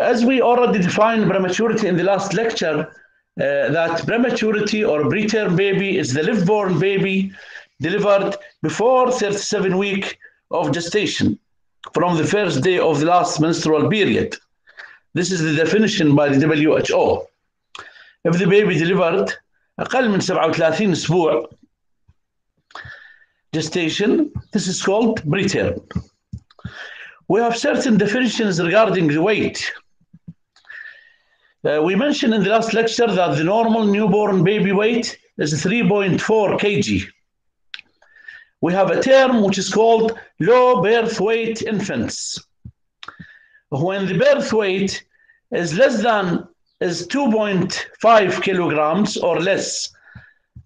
as we already defined prematurity in the last lecture, uh, that prematurity or preterm baby is the live-born baby delivered before 37 week of gestation from the first day of the last menstrual period. This is the definition by the WHO. If the baby delivered أقل من 37 أسبوع gestation, this is called preterm. We have certain definitions regarding the weight. uh, we mentioned in the last lecture that the normal newborn baby weight is 3.4 kg. We have a term which is called low birth weight infants. When the birth weight is less than is 2.5 kilograms or less,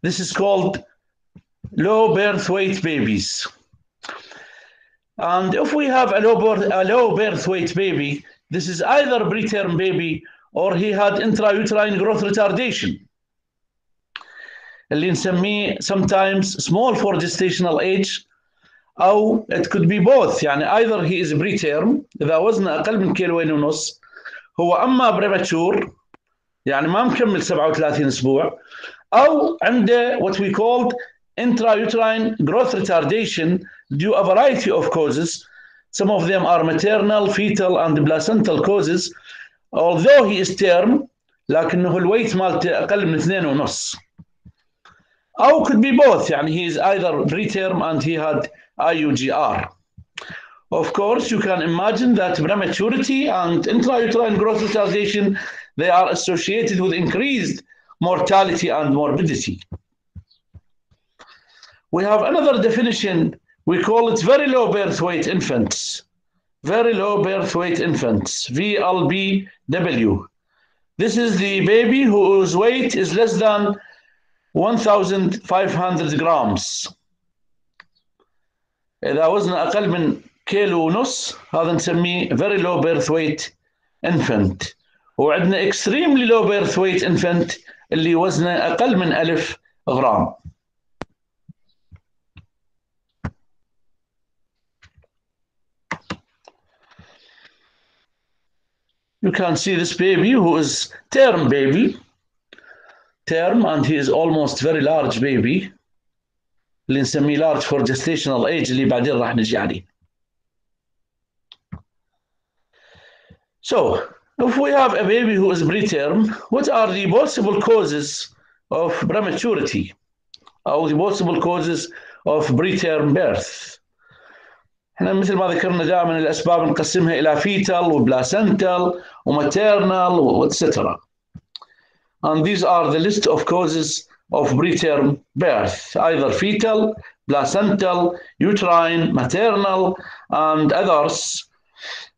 this is called low birth weight babies. And if we have a low, birth, a low birth weight baby, this is either preterm baby or he had intrauterine growth retardation اللي نسميه sometimes small for gestational age أو it could be both يعني either he is preterm إذا وزنه أقل من كيلوين ونص هو أما premature يعني ما مكمل 37 أسبوع أو عنده what we called intrauterine growth retardation due a variety of causes some of them are maternal, fetal and placental causes although he is term لكنه الويت مالته اقل من اثنين ونص او could be both يعني he is either preterm and he had IUGR of course you can imagine that prematurity and intrauterine growth retardation they are associated with increased mortality and morbidity we have another definition we call it very low birth weight infants very low birth weight infants, VLBW. This is the baby whose weight is less than 1500 grams. إذا وزن أقل من كيلو ونص هذا نسميه very low birth weight infant. وعندنا extremely low birth weight infant اللي وزنه أقل من 1000 غرام. you can see this baby who is term baby term and he is almost very large baby اللي نسميه large for gestational age اللي بعدين راح نجي عليه so if we have a baby who is preterm what are the possible causes of prematurity or the possible causes of preterm birth إحنا مثل ما ذكرنا دائما الاسباب نقسمها إلى فيتال وبلاسنتال وماتيرنال واتسترا and these are the list of causes of preterm birth either fetal placental uterine maternal and others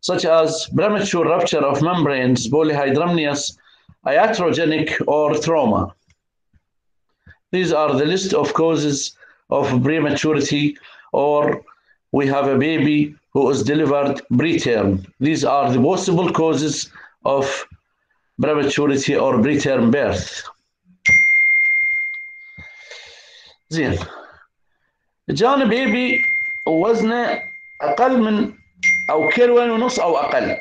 such as premature rupture of membranes polyhydramnios iatrogenic or trauma these are the list of causes of prematurity or we have a baby who is delivered preterm. These are the possible causes of prematurity or preterm birth. زين جانا baby وزنه أقل من أو كيلوين ونص أو أقل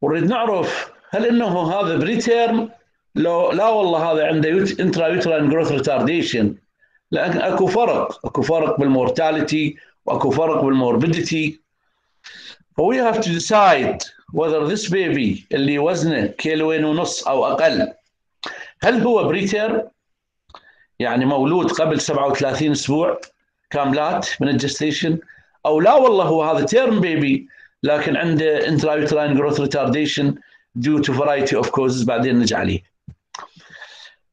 ونريد نعرف هل إنه هذا preterm لو لا والله هذا عنده intrauterine growth retardation لكن أكو فرق. أكو فرق بال mortality وأكو فرق بال morbidity we have to decide whether this baby اللي وزنه كيلوين ونص أو أقل هل هو بريتير يعني مولود قبل 37 أسبوع كاملات من الجستيشن أو لا والله هو هذا تيرم بيبي لكن عنده intrauterine growth retardation due to variety of causes. بعدين نجي عليه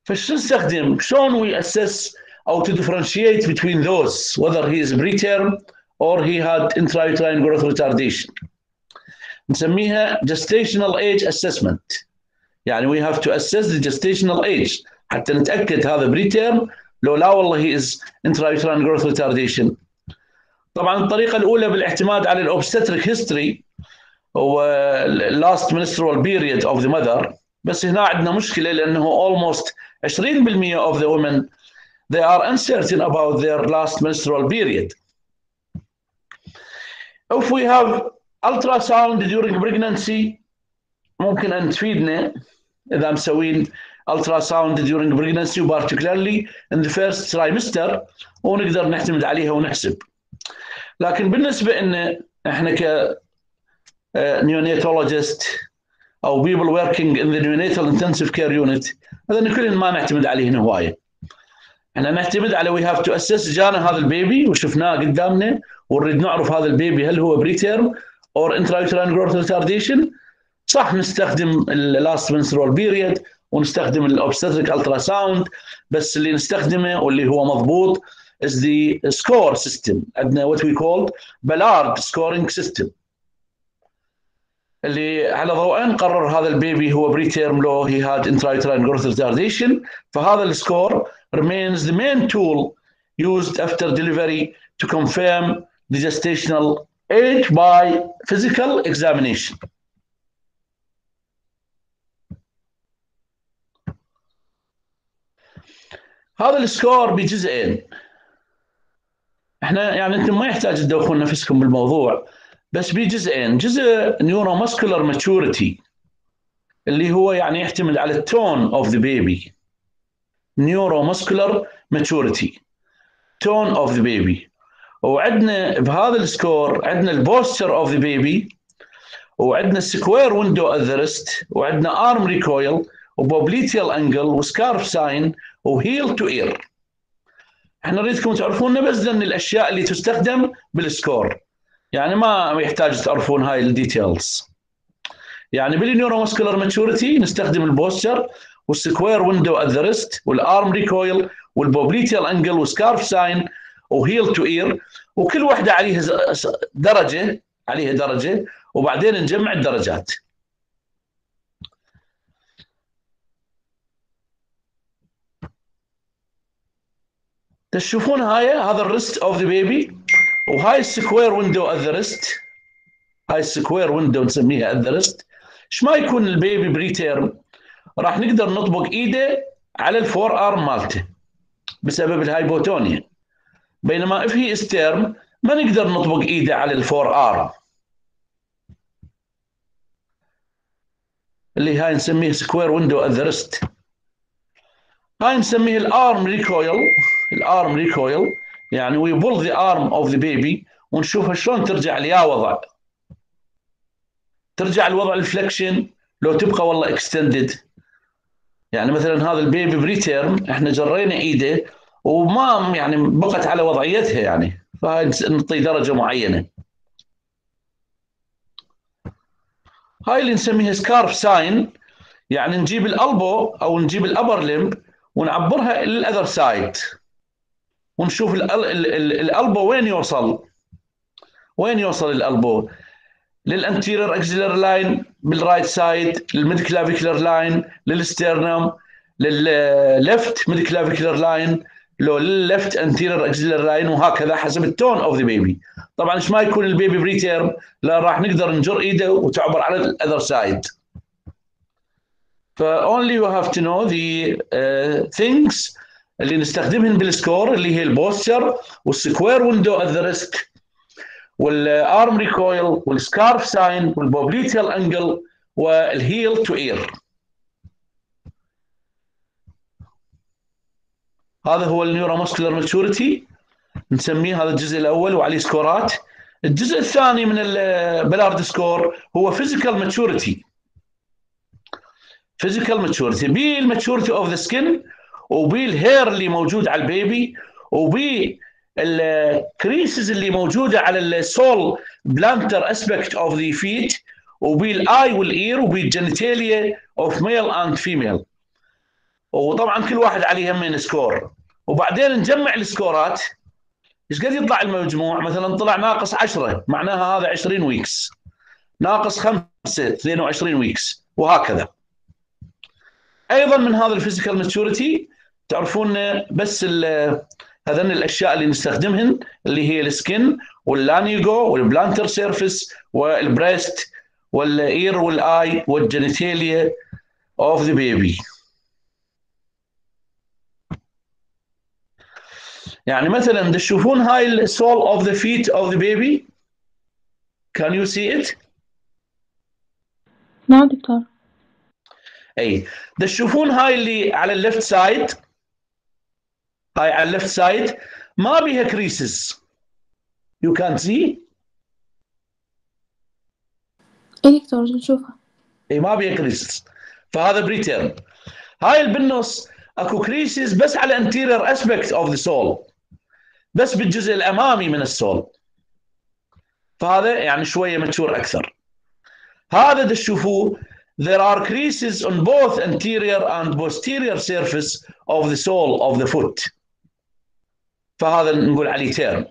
فشو نستخدم؟ شلون we assess or to differentiate between those, whether he is preterm or he had intrauterine growth retardation. نسميها gestational age assessment. يعني we have to assess the gestational age حتى نتأكد هذا preterm لو لا والله he is intrauterine growth retardation. طبعا الطريقة الأولى بالاعتماد على الأوبستريك هيستوري هو last menstrual period of the mother بس هنا عندنا مشكلة لأنه almost 20% of the women they are uncertain about their last menstrual period. If we have sound during pregnancy ممكن ان تفيدنا اذا مسوين sound during pregnancy و particularly in the first trimester ونقدر نعتمد عليها ونحسب لكن بالنسبة ان إحنا ك neonatologist أو people working in the neonatal intensive care unit هذا كلنا ما نعتمد عليه هوايه إحنا نعتمد على we have to assess جانا هذا ال baby وشفناه قدامنا ونريد نعرف هذا ال baby هل هو preterm or intrauterine growth retardation صح نستخدم ال last menstrual period ونستخدم ال obstetric ultrasound بس اللي نستخدمه واللي هو مضبوط is the score system عندنا what we call Ballard scoring system. اللي على ضوء نقرر هذا ال baby هو preterm لو he had intrauterine growth retardation فهذا ال score remains the main tool used after delivery to confirm the gestational age by physical examination. هذا ال score بجزئين إحنا يعني أنتم ما يحتاج تدوخون نفسكم بالموضوع بس بجزئين جزء neuromuscular maturity اللي هو يعني يعتمد على ال tone of the baby neuromuscular maturity tone of the baby وعندنا بهذا ال score عندنا ال posture of the baby وعندنا square window wrist وعندنا arm recoil و popliteal angle و scarf sign و heel to ear إحنا نريدكم تعرفوننا بس لأن الأشياء اللي تستخدم بال score. يعني ما يحتاج تعرفون هاي ال details يعني بال neuromuscular maturity نستخدم البوستر والسكوير ويندو ات ذا ريست والارم ريكويل والبوبليتيال انجل وسكارف ساين وهيل تو اير وكل واحدة عليها درجة عليها درجة وبعدين نجمع الدرجات. تشوفون هاي هذا ال wrist of the baby وهاي ال square window wrist هاي ال square window نسميها wrist إيش ما يكون ال baby preterm راح نقدر نطبق إيده على ال forearm مالته بسبب ال hypotonia. بينما he is term ما نقدر نطبق إيده على ال forearm اللي هاي نسميه square window wrist هاي نسميه ال arm recoil ال arm recoil. يعني we pull the arm of the baby ونشوفها شلون ترجع ليا وضع. ترجع لوضع ال flexion لو تبقى والله extended يعني مثلا هذا ال baby preterm إحنا جرينا إيده وما يعني بقت على وضعيتها يعني فهاي نعطي درجة معينة. هاي اللي نسميها scarf sign يعني نجيب ال elbow أو نجيب ال upper limb ونعبرها لل other side ونشوف ال elbow وين يوصل. وين يوصل الألبو؟ للانتيرير اكسلر لاين بالرايت سايد للميد كلافيكولر لاين للستيرنم للليفت ميد كلافيكولر لاين لو للليفت انتيرير اكسلر لاين وهكذا حسب ال tone of the baby طبعا إيش ما يكون ال baby preterm لا راح نقدر نجر إيده وتعبر على ال other side ف only you have to know the uh, things اللي نستخدمهن بال score اللي هي البوستر والسكوير ويندو أت ذا ريست والأرم ريكويل والسكارف ساين والبوبليتيال أنجل والهيل تو إير. هذا هو ال neuromuscular maturity. نسميه هذا الجزء الأول وعليه score ات. الجزء الثاني من ال Ballard score هو physical maturity physical maturity بال maturity of the skin وبال hair اللي موجود على ال baby وب ال creases اللي موجودة على ال sole plantar aspect of the feet وبال eye وال ear وبال genitalia of male and female وطبعا كل واحد عليه همين score وبعدين نجمع ال scoreات. إيش قد يطلع المجموع؟ مثلا طلع ناقص 10 معناها هذا 20 weeks ناقص 5 22 weeks وهكذا. أيضا من هذا ال physical maturity تعرفون بس هذين الأشياء اللي نستخدمهن اللي هي السكن واللانيجو والبلانتر سيرفيس والبريست والإير والآي والجينيتاليا of the baby يعني مثلا تشوفون هاي ال sole of the feet of the baby can you see it? نعم دكتور. اي تشوفون هاي اللي على ال left side هاي على ال left side ما بيها creases you can see اي دكتور نشوفها. اي ما بيها creases فهذا preterm هاي اللي بالنص أكو creases بس على anterior aspect of the sole بس بالجزء الأمامي من ال sole. فهذا يعني شوية mature أكثر. هذا تشوفوه there are creases on both anterior and posterior surface of the sole of the foot. فهذا نقول عليه term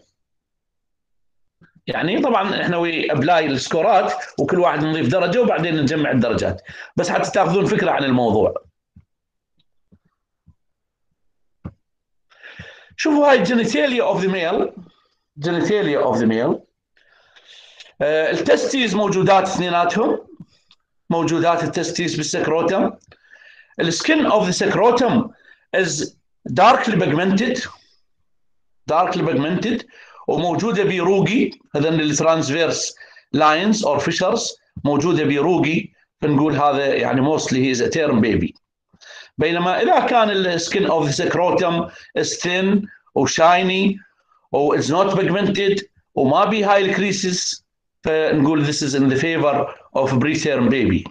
يعني طبعا إحنا we apply ال scoreات وكل واحد نضيف درجة وبعدين نجمع الدرجات. بس حتى تاخذون فكرة عن الموضوع. شوفوا هاي ال genitalia of the male genitalia of the male ال testes موجودات اثنيناتهم. موجودات ال testes بال scrotum. ال skin of the scrotum is darkly pigmented darkly pigmented وموجودة ب rugae هذا ال transverse lines or fissures موجودة ب rugae فنقول هذا يعني mostly he is term baby بينما إذا كان ال skin of the scrotum is thin و shiny و it's not pigmented وما بي هاي ال creases فنقول this is in the favor of preterm baby.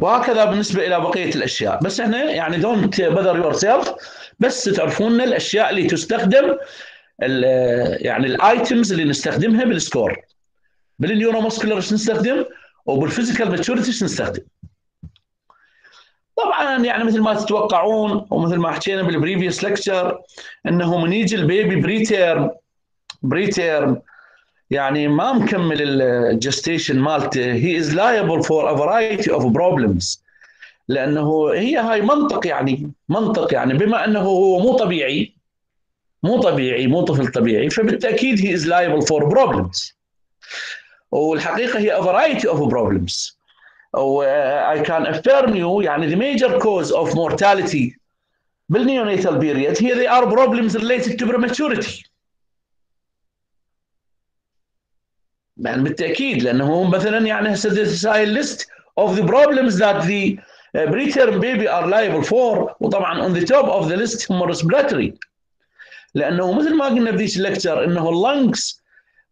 وهكذا بالنسبة إلى بقية الأشياء. بس إحنا يعني don't bother yourself بس تعرفون الأشياء اللي تستخدم يعني ال items اللي نستخدمها بال score بال neuromuscular إيش نستخدم وبال physical maturity إيش نستخدم. طبعا يعني مثل ما تتوقعون ومثل ما حكينا بال previous lecture إنه من يجي ال baby preterm preterm يعني ما مكمل ال gestation مالته. he is liable for a variety of problems لأنه هي هاي منطق يعني منطق يعني بما أنه هو مو طبيعي مو طبيعي مو طفل طبيعي فبالتأكيد he is liable for problems والحقيقة هي a variety of problems أو I can affirm you يعني the major cause of mortality بال neonatal period هي they are problems related to prematurity. يعني بالتأكيد لأنه مثلا يعني هسه هاي list of the problems that the preterm baby are liable for وطبعا on the top of the list هم respiratory لأنه مثل ما قلنا بذيش ال lecture إنه ال lungs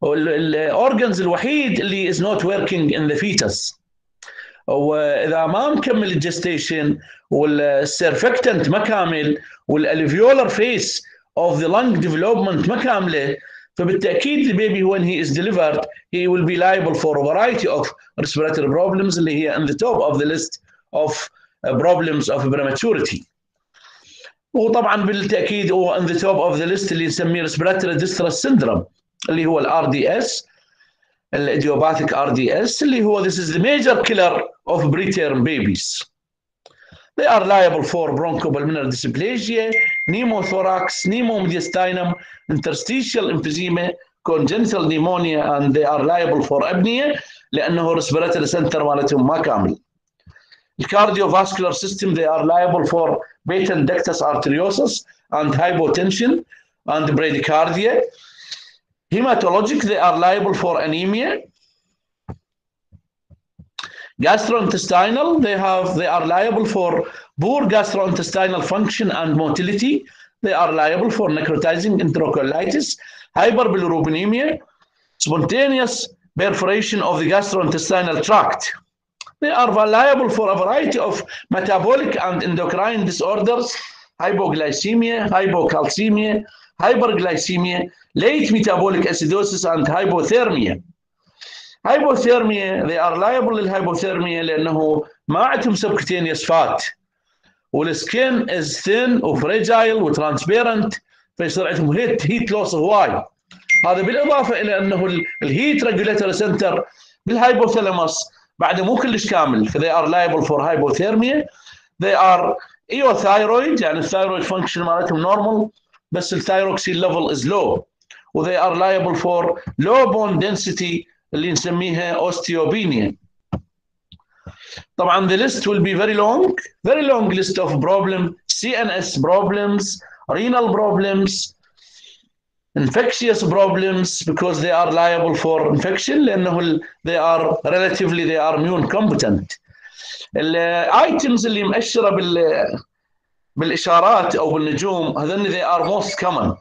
ال organs الوحيد اللي is not working in the fetus. وإذا ما مكمل ال gestation وال surfactant ما كامل وال alveolar phase of the lung development ما كاملة فبالتاكيد ال baby when he is delivered he will be liable for a variety of respiratory problems اللي هي in the top of the list of problems of prematurity وطبعا بالتاكيد هو in the top of the list اللي نسميه respiratory distress syndrome اللي هو الار دي اس الايديوباثيك ار دي اس اللي هو this is the major killer of preterm babies. They are liable for bronchopulmonary dysplasia, pneumothorax, pneumomediastinum, interstitial emphysema, congenital pneumonia, and they are liable for apnea لأنه respiratory center مالتهم ما كامل. الكارديوفاسكولار system they are liable for patent ductus arteriosus and hypotension and bradycardia. Hematologic they are liable for anemia gastrointestinal they have they are liable for poor gastrointestinal function and motility. They are liable for necrotizing enterocolitis hyperbilirubinemia spontaneous perforation of the gastrointestinal tract. They are liable for a variety of metabolic and endocrine disorders hypoglycemia hypocalcemia hyperglycemia late metabolic acidosis and hypothermia هايبوثيرميا they are liable للهايبوثيرميا لأنه ما عندهم سبكتينيوس فات وال skin is thin و fragile و transparent فيصير عندهم heat heat loss هواي. هذا بالإضافة إلى أنه ال heat regulator center بال hypothalamus بعده مو كلش كامل ف they are liable for hypothermia they are euthyroid يعني ال thyroid function مالتهم normal بس ال thyroxine level is low و they are liable for low bone density اللي نسميها osteopenia طبعا the list will be very long very long list of problem CNS problems renal problems infectious problems because they are liable for infection لأنه they are relatively they are immune competent الايتمز اللي مؤشره بال بالاشارات أو بالنجوم هذول they are most common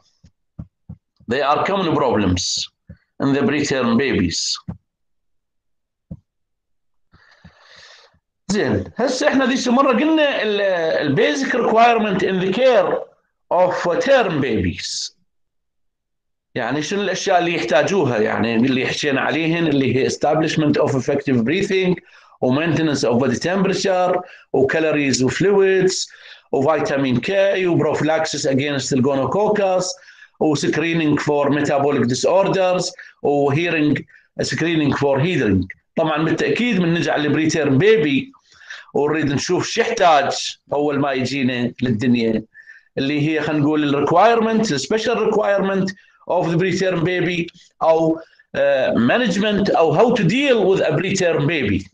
they are common problems in the preterm babies. زين. هسه إحنا ذيك مرة قلنا ال basic requirement in the care of term babies يعني شنو الأشياء اللي يحتاجوها؟ يعني اللي حكينا عليهن اللي هي establishment of effective breathing و maintenance of body temperature وكالوريز وفلويدز وفيتامين كي وبروفلاكسس اجينست الجونوكوكس وسكرينينج فور ميتابوليك ديس اوردرز وهيرنج screening for hearing طبعا بالتأكيد من نجي على ال preterm baby ونريد نشوف شو يحتاج أول ما يجينا للدنيا. اللي هي خلينا نقول ال requirement ال special requirement of the preterm baby أو management uh, أو how to deal with a preterm baby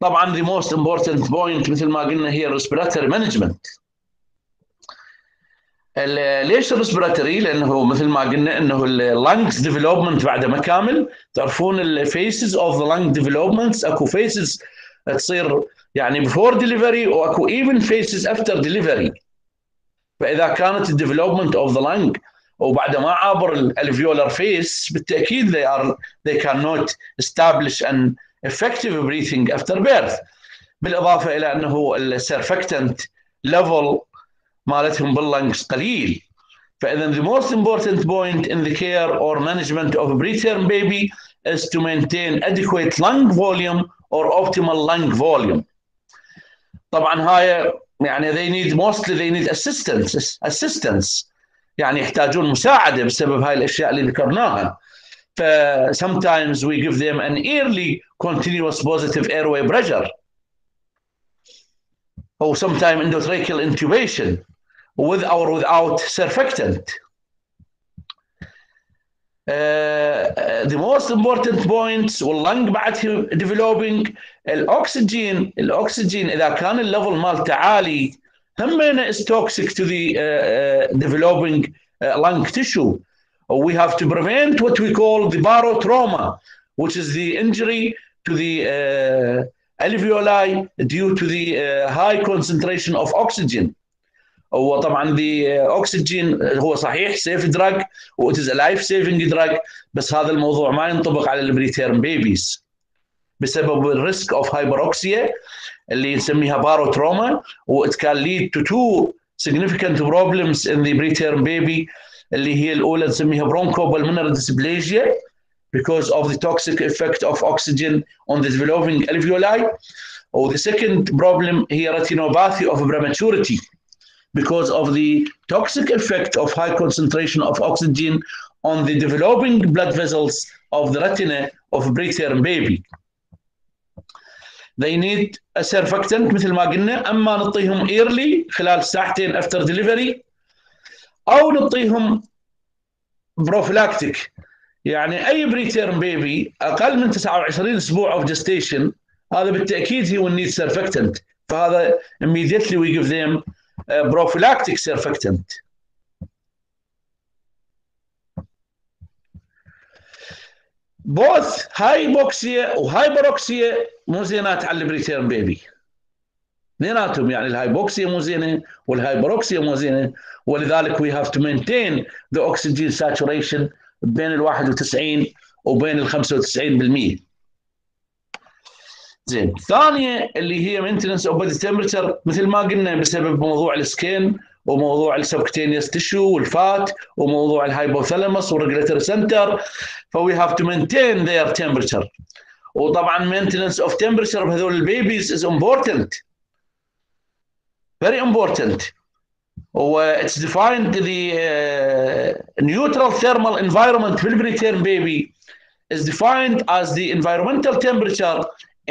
طبعا the most important point مثل ما قلنا هي respiratory management. ليش ال respiratory؟ لأنه مثل ما قلنا إنه ال lungs development بعد ما كامل. تعرفون ال phases of the lung development أكو phases تصير يعني before delivery وأكو even phases after delivery فإذا كانت ال development of the lung وبعد ما عابر alveolar phase بالتأكيد they are they cannot establish an effective breathing after birth. بالإضافة إلى إنه ال surfactant ليفل مالتهم باللنجز قليل فاذا the most important point in the care or management of a preterm baby is to maintain adequate lung volume or optimal lung volume طبعا هاي يعني they need mostly they need assistance assistance يعني يحتاجون مساعده بسبب هاي الاشياء اللي ذكرناها ف sometimes we give them an early continuous positive airway pressure or sometimes endotracheal intubation with or without surfactant. Uh, the most important points واللنج بعد developing الاكسجين الاكسجين اذا كان الليفل مالته عالي همينه is toxic to the uh, uh, developing uh, lung tissue. We have to prevent what we call the barotrauma, which is the injury to the uh, alveoli due to the uh, high concentration of oxygen. هو طبعا the oxygen هو صحيح safe drug و it is a life saving drug بس هذا الموضوع ما ينطبق على ال preterm babies بسبب ال risk of hyperoxia اللي نسميها barotrauma و it can lead to two significant problems in the preterm baby اللي هي الاولى نسميها bronchopulmonary dysplasia because of the toxic effect of oxygen on the developing alveoli or the second problem هي retinopathy of prematurity because of the toxic effect of high concentration of oxygen on the developing blood vessels of the retina of preterm baby. They need a surfactant مثل ما قلنا اما نعطيهم early خلال ساعتين after delivery أو نعطيهم prophylactic يعني اي preterm baby أقل من 29 أسبوع of gestation هذا بالتاكيد will need surfactant فهذا immediately we give them prophylactic surfactant both hypoxia و hyperoxia مو زينات على ال preterm baby اثنيناتهم يعني ال hypoxia مو زينه وال hyperoxia مو زينه ولذلك we have to maintain the oxygen saturation بين ال 91 وبين ال 95% زين. الثانية اللي هي maintenance of body temperature مثل ما قلنا بسبب موضوع ال skin وموضوع ال subcutaneous tissue وال fat وموضوع ال hypothalamus وال regulatory center ف we have to maintain their temperature وطبعا مينتنس اوف تمبرتشر بهذول البيبيز از امبورتنت very important. و defined the uh, neutral thermal environment في البريتيرم baby is defined as the environmental temperature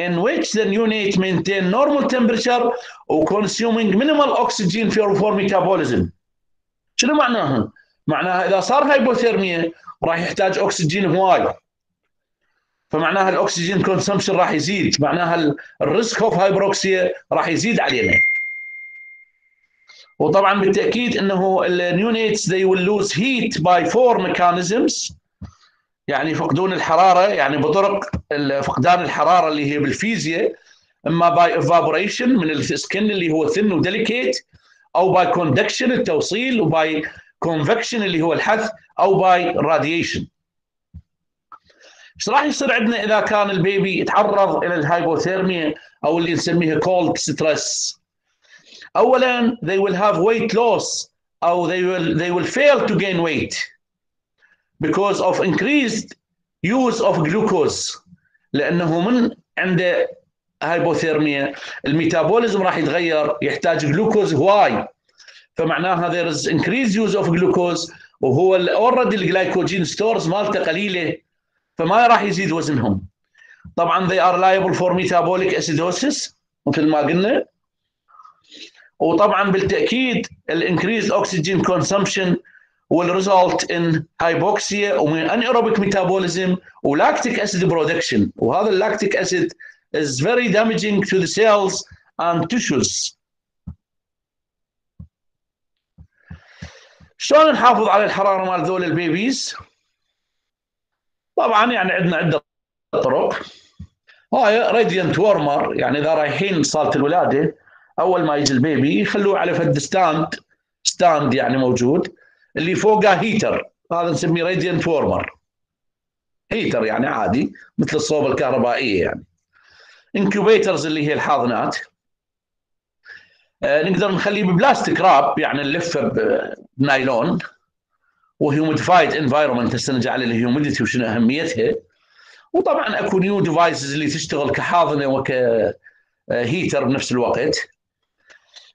in which the neonate maintain normal temperature or consuming minimal oxygen for metabolism. شنو معناها؟ معناها إذا صار هايبوثيرميا راح يحتاج اكسجين هواي. فمعناها ال oxygen consumption راح يزيد معناها ال risk of hyperoxia راح يزيد علينا وطبعا بالتأكيد إنه ال neonates they will lose heat by four mechanisms يعني يفقدون الحرارة يعني بطرق فقدان الحرارة اللي هي بالفيزياء أما by evaporation من ال skin اللي هو thin و delicate أو by conduction التوصيل و by convection اللي هو الحث أو by radiation إيش راح يصير عندنا إذا كان ال baby يتعرض إلى ال hypothermia أو اللي نسميها cold stress اولا they will have weight loss أو they will they will fail to gain weight. Because of increased use of glucose. لأنه من عنده hypothermia ال metabolism راح يتغير يحتاج جلوكوز هواي فمعناها there is increased use of glucose وهو already ال glycogen stores مالته قليلة فما راح يزيد وزنهم. طبعا they are liable for metabolic acidosis مثل ما قلنا. وطبعا بالتأكيد ال increase oxygen consumption will result in hypoxia ومن anaerobic metabolism و lactic acid production. وهذا ال lactic acid is very damaging to the cells and tissues. شلون نحافظ على الحرارة مال ذول ال babies؟ طبعا يعني عندنا عدة طرق. هاي radiant warmer يعني إذا رايحين صالة الولادة أول ما يجي ال baby يخلوه على فد stand stand يعني موجود. اللي فوقه heater هذا نسميه radiant warmer heater يعني عادي مثل الصوبه الكهربائية يعني. incubators اللي هي الحاضنات. آه نقدر نخليه ب plastic wrap يعني نلفه بنايلون. و humidified environment هسه نرجع على ال humidity وشنو أهميتها. وطبعا أكو new devices اللي تشتغل كحاضنة وك heater بنفس الوقت.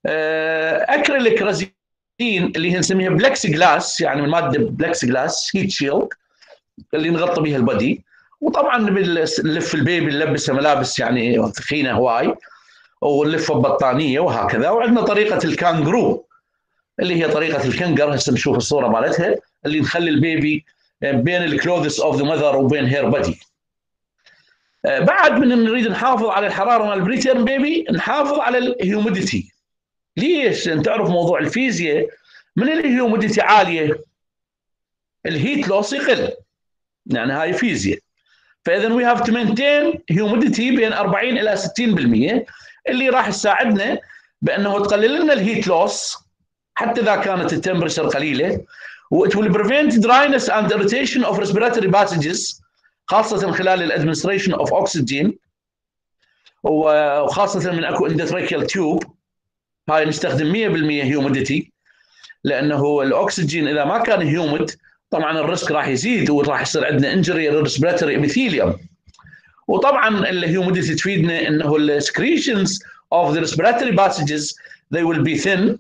acrylic resin اللي هي نسميها بلكس جلاس يعني من مادة plexiglass heat shield اللي نغطي بها ال body وطبعا نلف ال baby نلبسه ملابس يعني ثخينه هواي ونلفه ببطانية وهكذا. وعندنا طريقة الكانجرو اللي هي طريقة الكنجر. هسه نشوف الصورة مالتها اللي نخلي ال baby بين ال clothes of the mother وبين her body بعد من نريد نحافظ على الحرارة مال ال preterm baby نحافظ على ال humidity ليش؟ لأن تعرف موضوع الفيزياء من ال humidity عالية؟ ال heat loss يقل يعني هاي فيزياء. فاذا we have to maintain humidity بين 40 إلى 60% اللي راح تساعدنا بأنه تقلل لنا ال heat loss حتى إذا كانت ال temperature قليلة. وات will prevent dryness and irritation of respiratory passages خاصة خلال ال administration of oxygen وخاصة من أكو endotracheal tube هاي نستخدم 100% humidity لأنه الأكسجين إذا ما كان humid طبعا ال risk راح يزيد وراح يصير عندنا injury respiratory epithelium وطبعا ال humidity تفيدنا إنه ال secretions of the respiratory passages they will be thin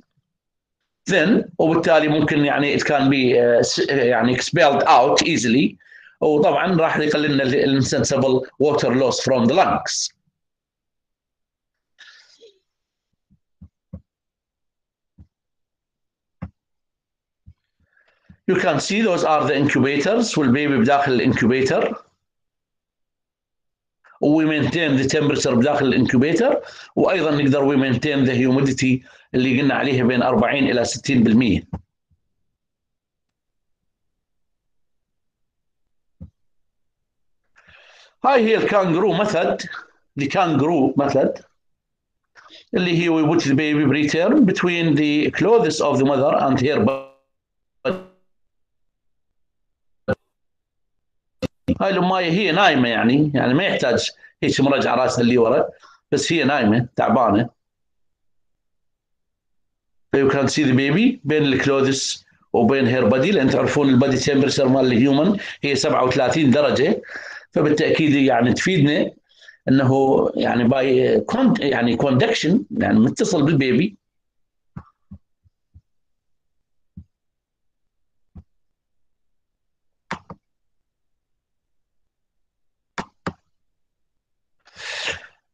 thin وبالتالي ممكن يعني it can be uh, يعني expelled out easily وطبعا راح يقلل لنا ال insensible water loss from the lungs. You can see those are the incubators وال baby بداخل ال incubator we maintain the temperature بداخل ال incubator وأيضا نقدر we maintain the humidity اللي قلنا عليها بين 40 إلى 60% هاي هي ال kangaroo method ال kangaroo method اللي هي we put the baby preterm between the clothes of the mother and her هاي الأم هي نايمة يعني يعني ما يحتاج هيك مرجع راسها اللي ورا بس هي نايمة تعبانة. You can see the baby بين ال clothes وبين her body لأن تعرفون ال body temperature مال ال human هي 37 درجة. فبالتأكيد يعني تفيدنا إنه يعني by يعني conduction يعني متصل بال baby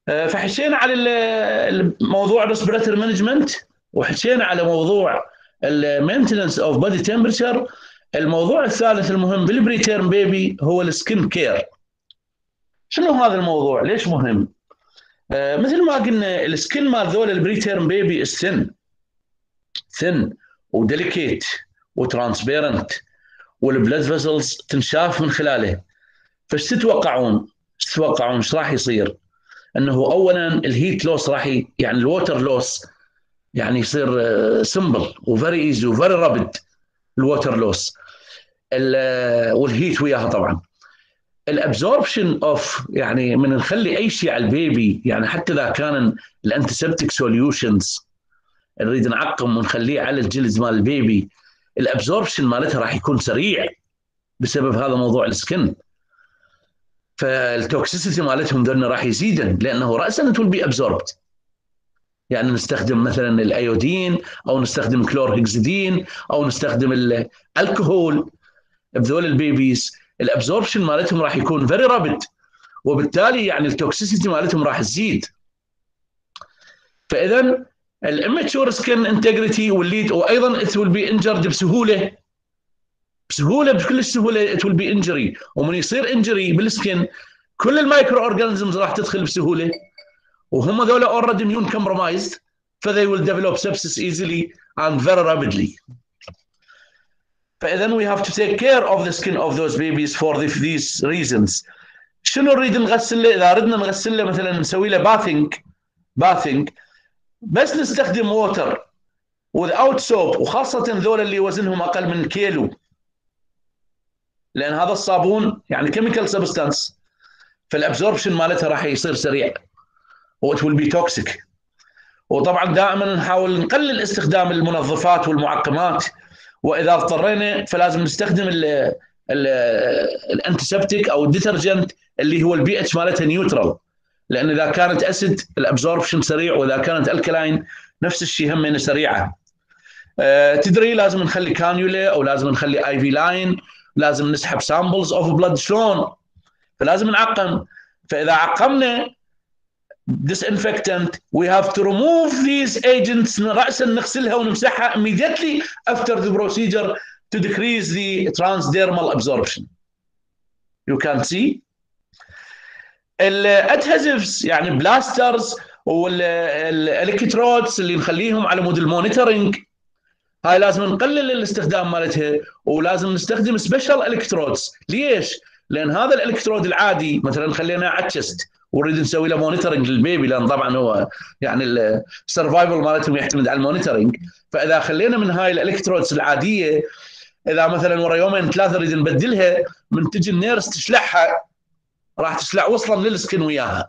فحكينا على موضوع ال respiratory management وحكينا على موضوع ال maintenance of body temperature الموضوع الثالث المهم بال preterm baby هو ال skin care شنو هذا الموضوع؟ ليش مهم؟ آه مثل ما قلنا ال skin مال ذول البريتيرم بيبي السن ثن وديليكيت وترانسبيرنت والبلد فيسلز تنشاف من خلاله فايش تتوقعون؟ إيش تتوقعون إيش راح يصير؟ انه اولا ال heat loss راح. يعني ال water loss يعني يصير سمبل وفيري ايزي وفيري رابد الووتر لوس والهيت وياها طبعا ال absorption of يعني من نخلي أي شيء على ال baby يعني حتى إذا كان ال antiseptic solutions نريد نعقم ونخليه على الجلد مال ال baby ال absorption مالتها راح يكون سريع بسبب هذا موضوع ال skin فال toxicity مالتهم then راح يزيدن لأنه راسا it will be absorbed يعني نستخدم مثلا ال iodine أو نستخدم كلورهكسيدين أو نستخدم الكحول. بذول ال babies ال absorption مالتهم راح يكون very rapid وبالتالي يعني ال toxicity مالتهم راح تزيد. فاذا ال immature skin integrity will lead وأيضا it will be injured بسهولة. بسهولة بكل السهولة it will be injury ومن يصير injury بال skin كل ال microorganisms راح تدخل بسهولة. وهم ذولا already immunocompromised ف they will develop sepsis easily and very rapidly. فاذا we have to take care of the skin of those babies for these reasons. شنو نريد نغسل له؟ إذا ردنا نغسل له مثلا نسوي له bathing bathing بس نستخدم water without soap وخاصة ذول اللي وزنهم أقل من كيلو. لأن هذا الصابون يعني chemical substance فال absorption مالتها راح يصير سريع. و it will be toxic وطبعا دائما نحاول نقلل استخدام المنظفات والمعقمات. وإذا اضطرينا فلازم نستخدم ال antiseptic أو ال detergent اللي هو البي اتش مالتها neutral لأن إذا كانت acid ال absorption سريع وإذا كانت alkaline نفس الشيء هم سريعة. أه تدري لازم نخلي كانيولا أو لازم نخلي IV line لازم نسحب samples of blood شلون؟ فلازم نعقم. فإذا عقمنا disinfectant we have to remove these agents. راسا نغسلها ونمسحها immediately after the procedure to decrease the transdermal absorption. You can see. ال adhesives يعني plasters وال electrodes اللي نخليهم على مود ال monitoring هاي لازم نقلل الاستخدام مالتها ولازم نستخدم special electrodes ليش؟ لأن هذا الإلكترود العادي مثلا خلينا على ال chest ونريد نسوي له monitoring لل baby لأن طبعا هو يعني ال survival مالتهم يعتمد على ال monitoring فإذا خلينا من هاي ال electrodes العادية إذا مثلا ورا يومين ثلاثة نريد نبدلها من تجي ال nurse تشلعها راح تشلع وصلة لل skin وياها.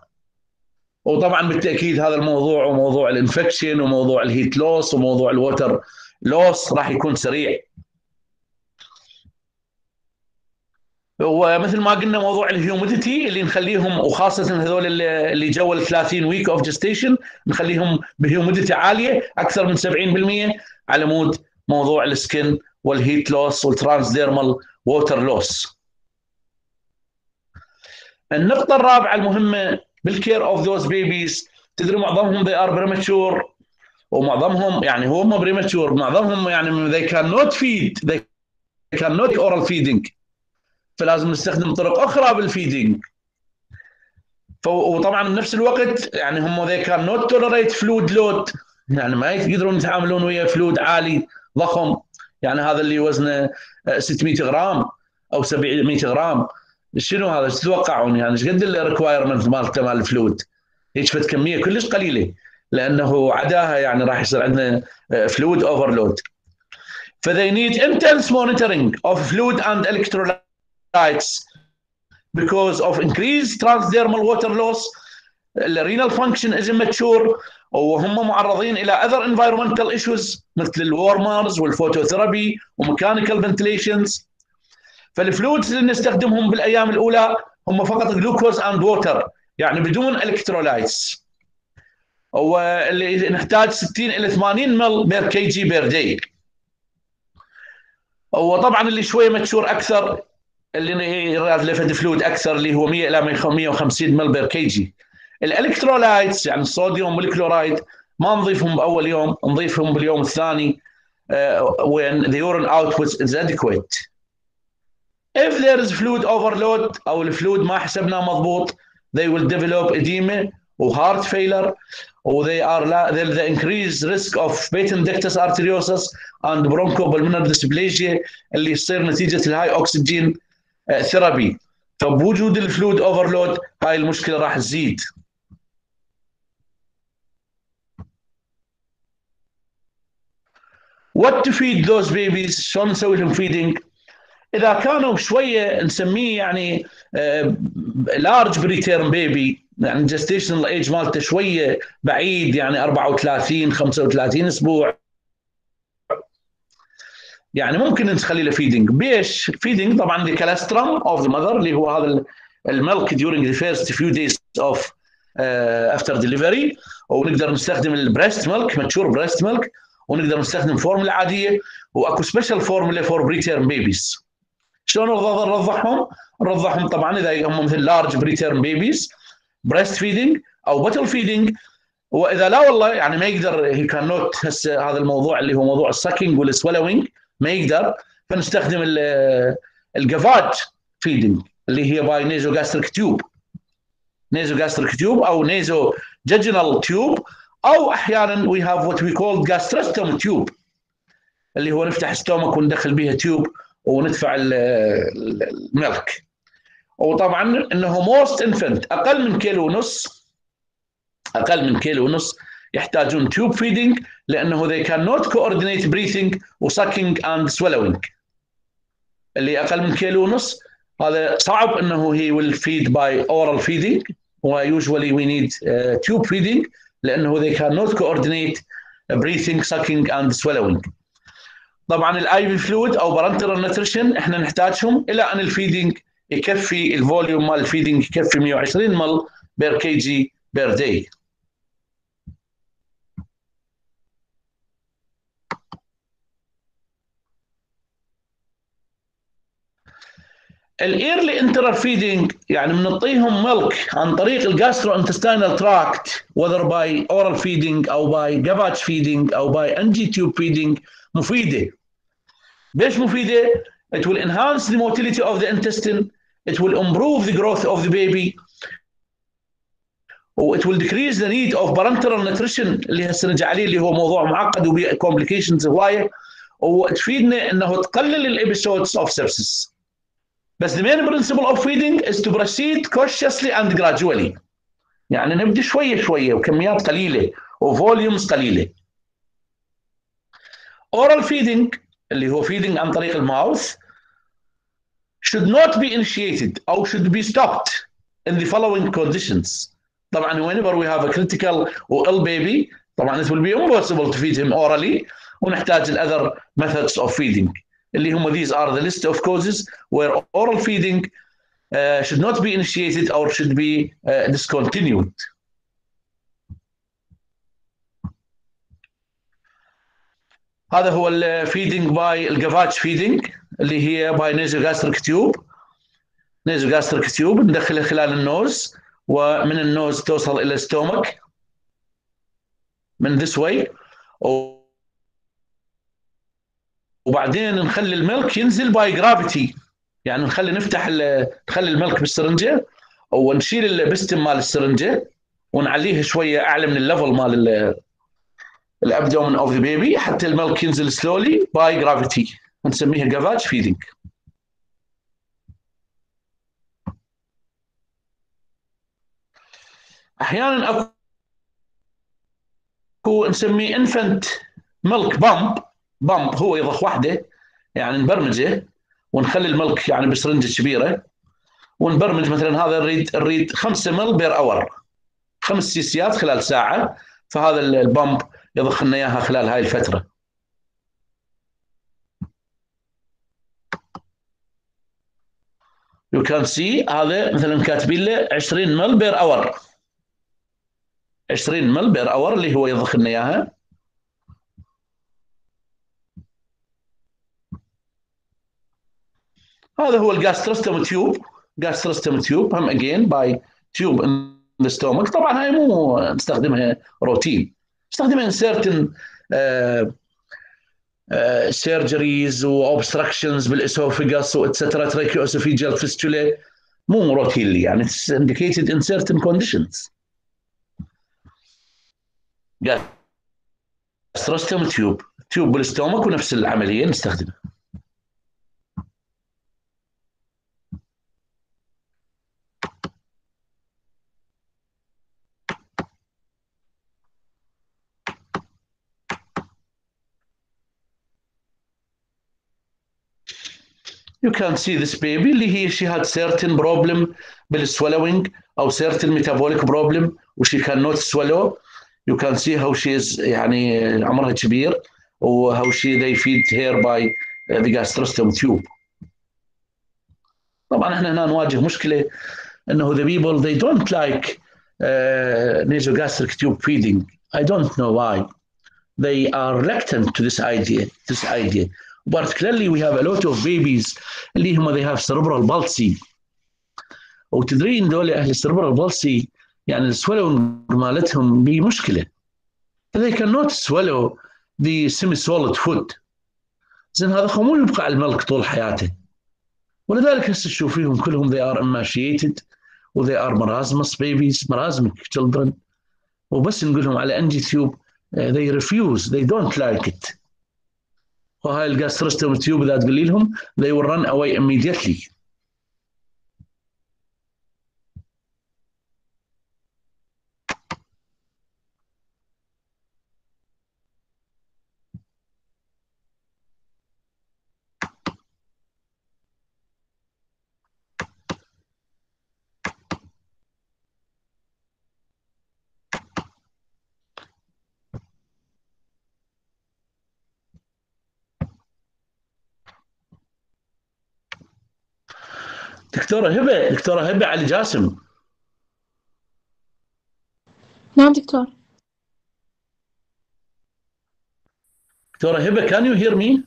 وطبعا بالتأكيد هذا الموضوع وموضوع ال infection وموضوع ال heat loss وموضوع ال water loss راح يكون سريع. ومثل ما قلنا موضوع ال humidity اللي نخليهم وخاصة هذول اللي جو ال 30 week of gestation نخليهم ب humidity عالية أكثر من 70% على مود موضوع ال skin وال heat loss وال transdermal water loss. النقطة الرابعة المهمة بال care of those babies تدري معظمهم they are premature. ومعظمهم يعني هم premature معظمهم يعني they cannot feed they cannot oral feeding. فلازم نستخدم طرق أخرى بال feeding وطبعا بنفس الوقت يعني هم they cannot tolerate fluid load. يعني ما يقدرون يتعاملون ويا fluid عالي ضخم. يعني هذا اللي وزنه 600 غرام أو 700 غرام. شنو هذا؟ إيش تتوقعون؟ يعني إيش قد ال requirement مالته مال ال fluid هيك فد كمية كلش قليلة. لأنه عداها يعني راح يصير عندنا fluid overload ف they need intense monitoring of fluid and electrolytes because of increased transdermal water loss. The renal function is immature. وهم معرضين إلى other environmental issues مثل الورمرز والفوتوثيرابي وميكانيكال فنتليشنز فالفلويدز اللي نستخدمهم بالأيام الأولى هم فقط glucose and water يعني بدون electrolytes واللي نحتاج 60 إلى 80 ml kg per day وطبعا اللي شوية mature أكثر اللي يراد له fluid أكثر اللي هو 100 إلى 150 مل per kg. ال electrolytes يعني الصوديوم والكلورايد ما نضيفهم بأول يوم نضيفهم باليوم الثاني uh, when the urine output is adequate. If there is fluid overload أو ال fluid ما حسبناه مضبوط they will develop edema or heart failure. Or they are they're the increased risk of patent ductus arteriosus and bronchopulmonary dysplasia اللي يصير نتيجة ال high oxygen therapy فبوجود ال fluid overload هاي المشكلة راح تزيد. What to feed those babies شلون نسوي لهم feeding إذا كانوا شوية نسميه يعني large preterm baby يعني gestational age مالته شوية بعيد يعني 34 35 أسبوع. يعني ممكن نخلي له feeding بيش؟ feeding طبعا ال colostrum of the mother اللي هو هذا ال milk the first few days of uh, after delivery. ونقدر نستخدم ال breast milk mature breast milk ونقدر نستخدم فورمولا عادية. وأكو special formula for preterm babies شلون نرضعهم؟ نرضعهم طبعا إذا هم مثل large preterm babies breast feeding أو bottle feeding وإذا لا والله يعني ما يقدر هي كان نوت هسه هذا الموضوع اللي هو موضوع ال sucking وال swallowing ما يقدر. فنستخدم ال gavage feeding اللي هي by nasogastric tube nasogastric tube أو nasojejunal tube أو أحيانا we have what we call gastrostomy tube اللي هو نفتح stomach وندخل بها tube وندفع ال milk وطبعا إنه most infant أقل من كيلو ونص أقل من كيلو ونص يحتاجون tube feeding لأنه they cannot coordinate breathing و sucking and swallowing. اللي أقل من كيلو ونص هذا صعب إنه he will feed by oral feeding. و usually need uh, tube feeding لأنه they cannot coordinate breathing sucking and swallowing. طبعا ال IV fluid أو parenteral nutrition إحنا نحتاجهم إلى أن ال feeding يكفي ال volume مال ال feeding يكفي 120 مل per kg per day ال early enteral feeding يعني بنعطيهم milk عن طريق ال gastrointestinal tract whether by oral feeding أو by gavage feeding أو by NG tube feeding مفيدة ليش مفيدة؟ it will enhance the motility of the intestine it will improve the growth of the baby it will decrease the need of parenteral nutrition اللي هسه نرجع عليه اللي هو موضوع معقد وبيه complications هوايه وتفيدنا انه تقلل الابيسودز اوف sepsis بس the main principle of feeding is to proceed cautiously and gradually يعني نبدا شوية شوية وكميات قليله وفوليومز قليله oral feeding اللي هو feeding عن طريق الماوث should not be initiated او should be stopped in the following conditions طبعا whenever we have a critical or ill baby طبعا it will be impossible to feed him orally ونحتاج ال other methods of feeding اللي هم these are the list of causes where oral feeding uh, should not be initiated or should be uh, discontinued. هذا هو الفيدنج باي الجافاج فيدنج اللي هي by nasogastric tube nasogastric tube ندخلها خلال ال nose ومن ال nose توصل إلى ال stomach من this way. وبعدين نخلي ال milk ينزل by gravity يعني نخلي نفتح نخلي ال milk بالسرنجة ونشيل البستم مال السرنجة ونعليه شوية أعلى من ال level مال ال abdomen of the baby حتى ال milk ينزل slowly by gravity نسميها gavage feeding أحيانا اكو نسميه infant milk pump pump هو يضخ وحده يعني نبرمجه ونخلي ال milk يعني بسرنجة كبيرة ونبرمج مثلا هذا نريد نريد 5 مل per hour خمس سيسيات خلال ساعة فهذا ال pump يضخ لنا إياها خلال هاي الفترة. you can see هذا مثلا كاتبين له 20 مل per hour. 20 مل per hour اللي هو يضخ لنا إياها. هذا هو ال gastrostomy tube. gastrostomy tube هم again by tube in the stomach طبعا هاي مو نستخدمها روتين. نستخدمها in certain surgeries و obstructions بال esophagus و etcetera tracheoesophageal fistula مو routinely يعني it's indicated in certain conditions. Gastrostomy tube tube بال stomach ونفس العملية نستخدمها. you can see this baby اللي هي she had certain problem بالswallowing او certain metabolic problem و she cannot swallow you can see how she is يعني عمرها كبير و how she they feed her by the gastrostom tube طبعا احنا هنا نواجه مشكله انه the people they don't like uh, nasogastric tube feeding I don't know why they are reluctant to this idea this idea Particularly we have a lot of babies اللي هم they have cerebral palsy وتدرين دول أهل ال cerebral palsy يعني ال swallow مالتهم بمشكله they cannot swallow the semi solid food زين هذا مو يبقى على ال milk طول حياته ولذلك هسه تشوفيهم كلهم they are emaciated و they are marasmus babies marasmic children وبس نقول لهم على NG tube they refuse they don't like it وهاي الجاستروستوم تيوب إذا تقولي لهم they will run away immediately. دكتورة هبة دكتورة هبة علي جاسم. نعم دكتور. دكتورة هبة can you hear me؟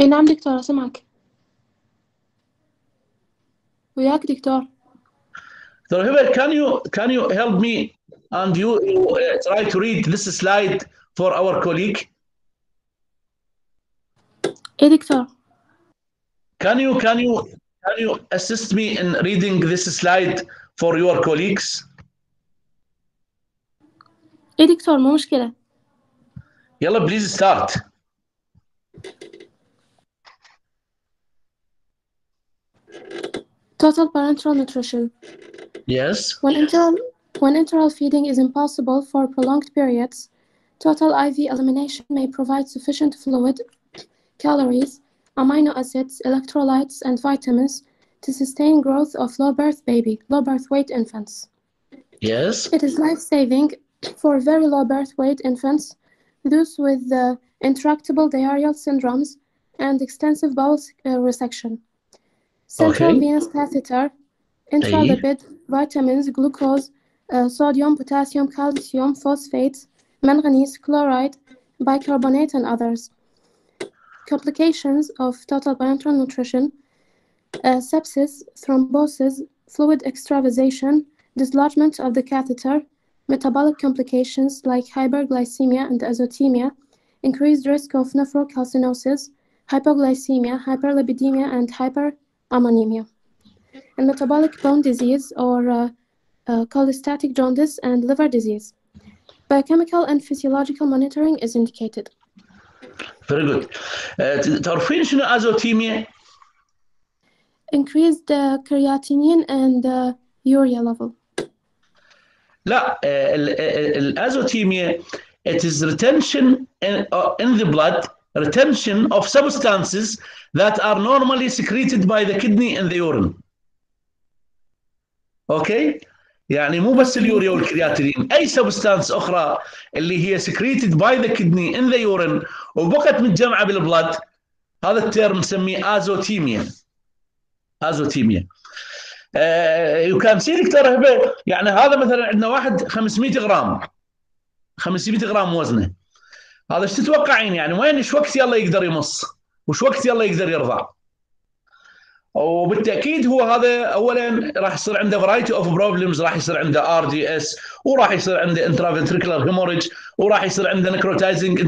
إي نعم دكتور أسمعك. وياك دكتور. دكتورة هبة can you can you help me and you uh, try to read this slide for our colleague؟ إي دكتور. Can you can you can you assist me in reading this slide for your colleagues اي دكتور مو مشكلة يلا please start Total parenteral nutrition yes When enteral, when enteral feeding is impossible for prolonged periods, total IV elimination may provide sufficient fluid, calories, amino acids, electrolytes, and vitamins to sustain growth of low birth baby, low birth weight infants. yes It is life-saving for very low birth weight infants, those with uh, intractable diarrheal syndromes and extensive bowel uh, resection. Central Okay. venous catheter, intralipid, vitamins, glucose, uh, sodium, potassium, calcium, phosphates, manganese, chloride, bicarbonate, and others. Complications of total parenteral nutrition, uh, sepsis, thrombosis, fluid extravasation, dislodgement of the catheter, metabolic complications like hyperglycemia and azotemia, increased risk of nephrocalcinosis, hypoglycemia, hyperlipidemia, and hyperammonemia, and metabolic bone disease or uh, uh, cholestatic jaundice and liver disease. Biochemical and physiological monitoring is indicated. Very good uh, تعرفين شنو ازوتيميا؟ Increased uh, creatinine and uh, urea level. لا الازوتيميا it is retention in, uh, in the blood retention of substances that are normally secreted by the kidney in the urine أوكي يعني مو بس اليوريا وال creatinine أي substance أخرى اللي هي secreted by the kidney in the urine وبقت متجمعه بال blood هذا ال term نسميه azotemia. azotemia. can see دكتور هبة. يعني هذا مثلا عندنا واحد 500 جرام 500 جرام وزنه. هذا إيش تتوقعين يعني؟ وين إيش وقت يلا يقدر يمص؟ وش وقت يلا يقدر يرضع وبالتأكيد هو هذا اولا راح يصير عنده variety of problems راح يصير عنده RDS وراح يصير عنده intraventricular hemorrhage وراح يصير عنده necrotizing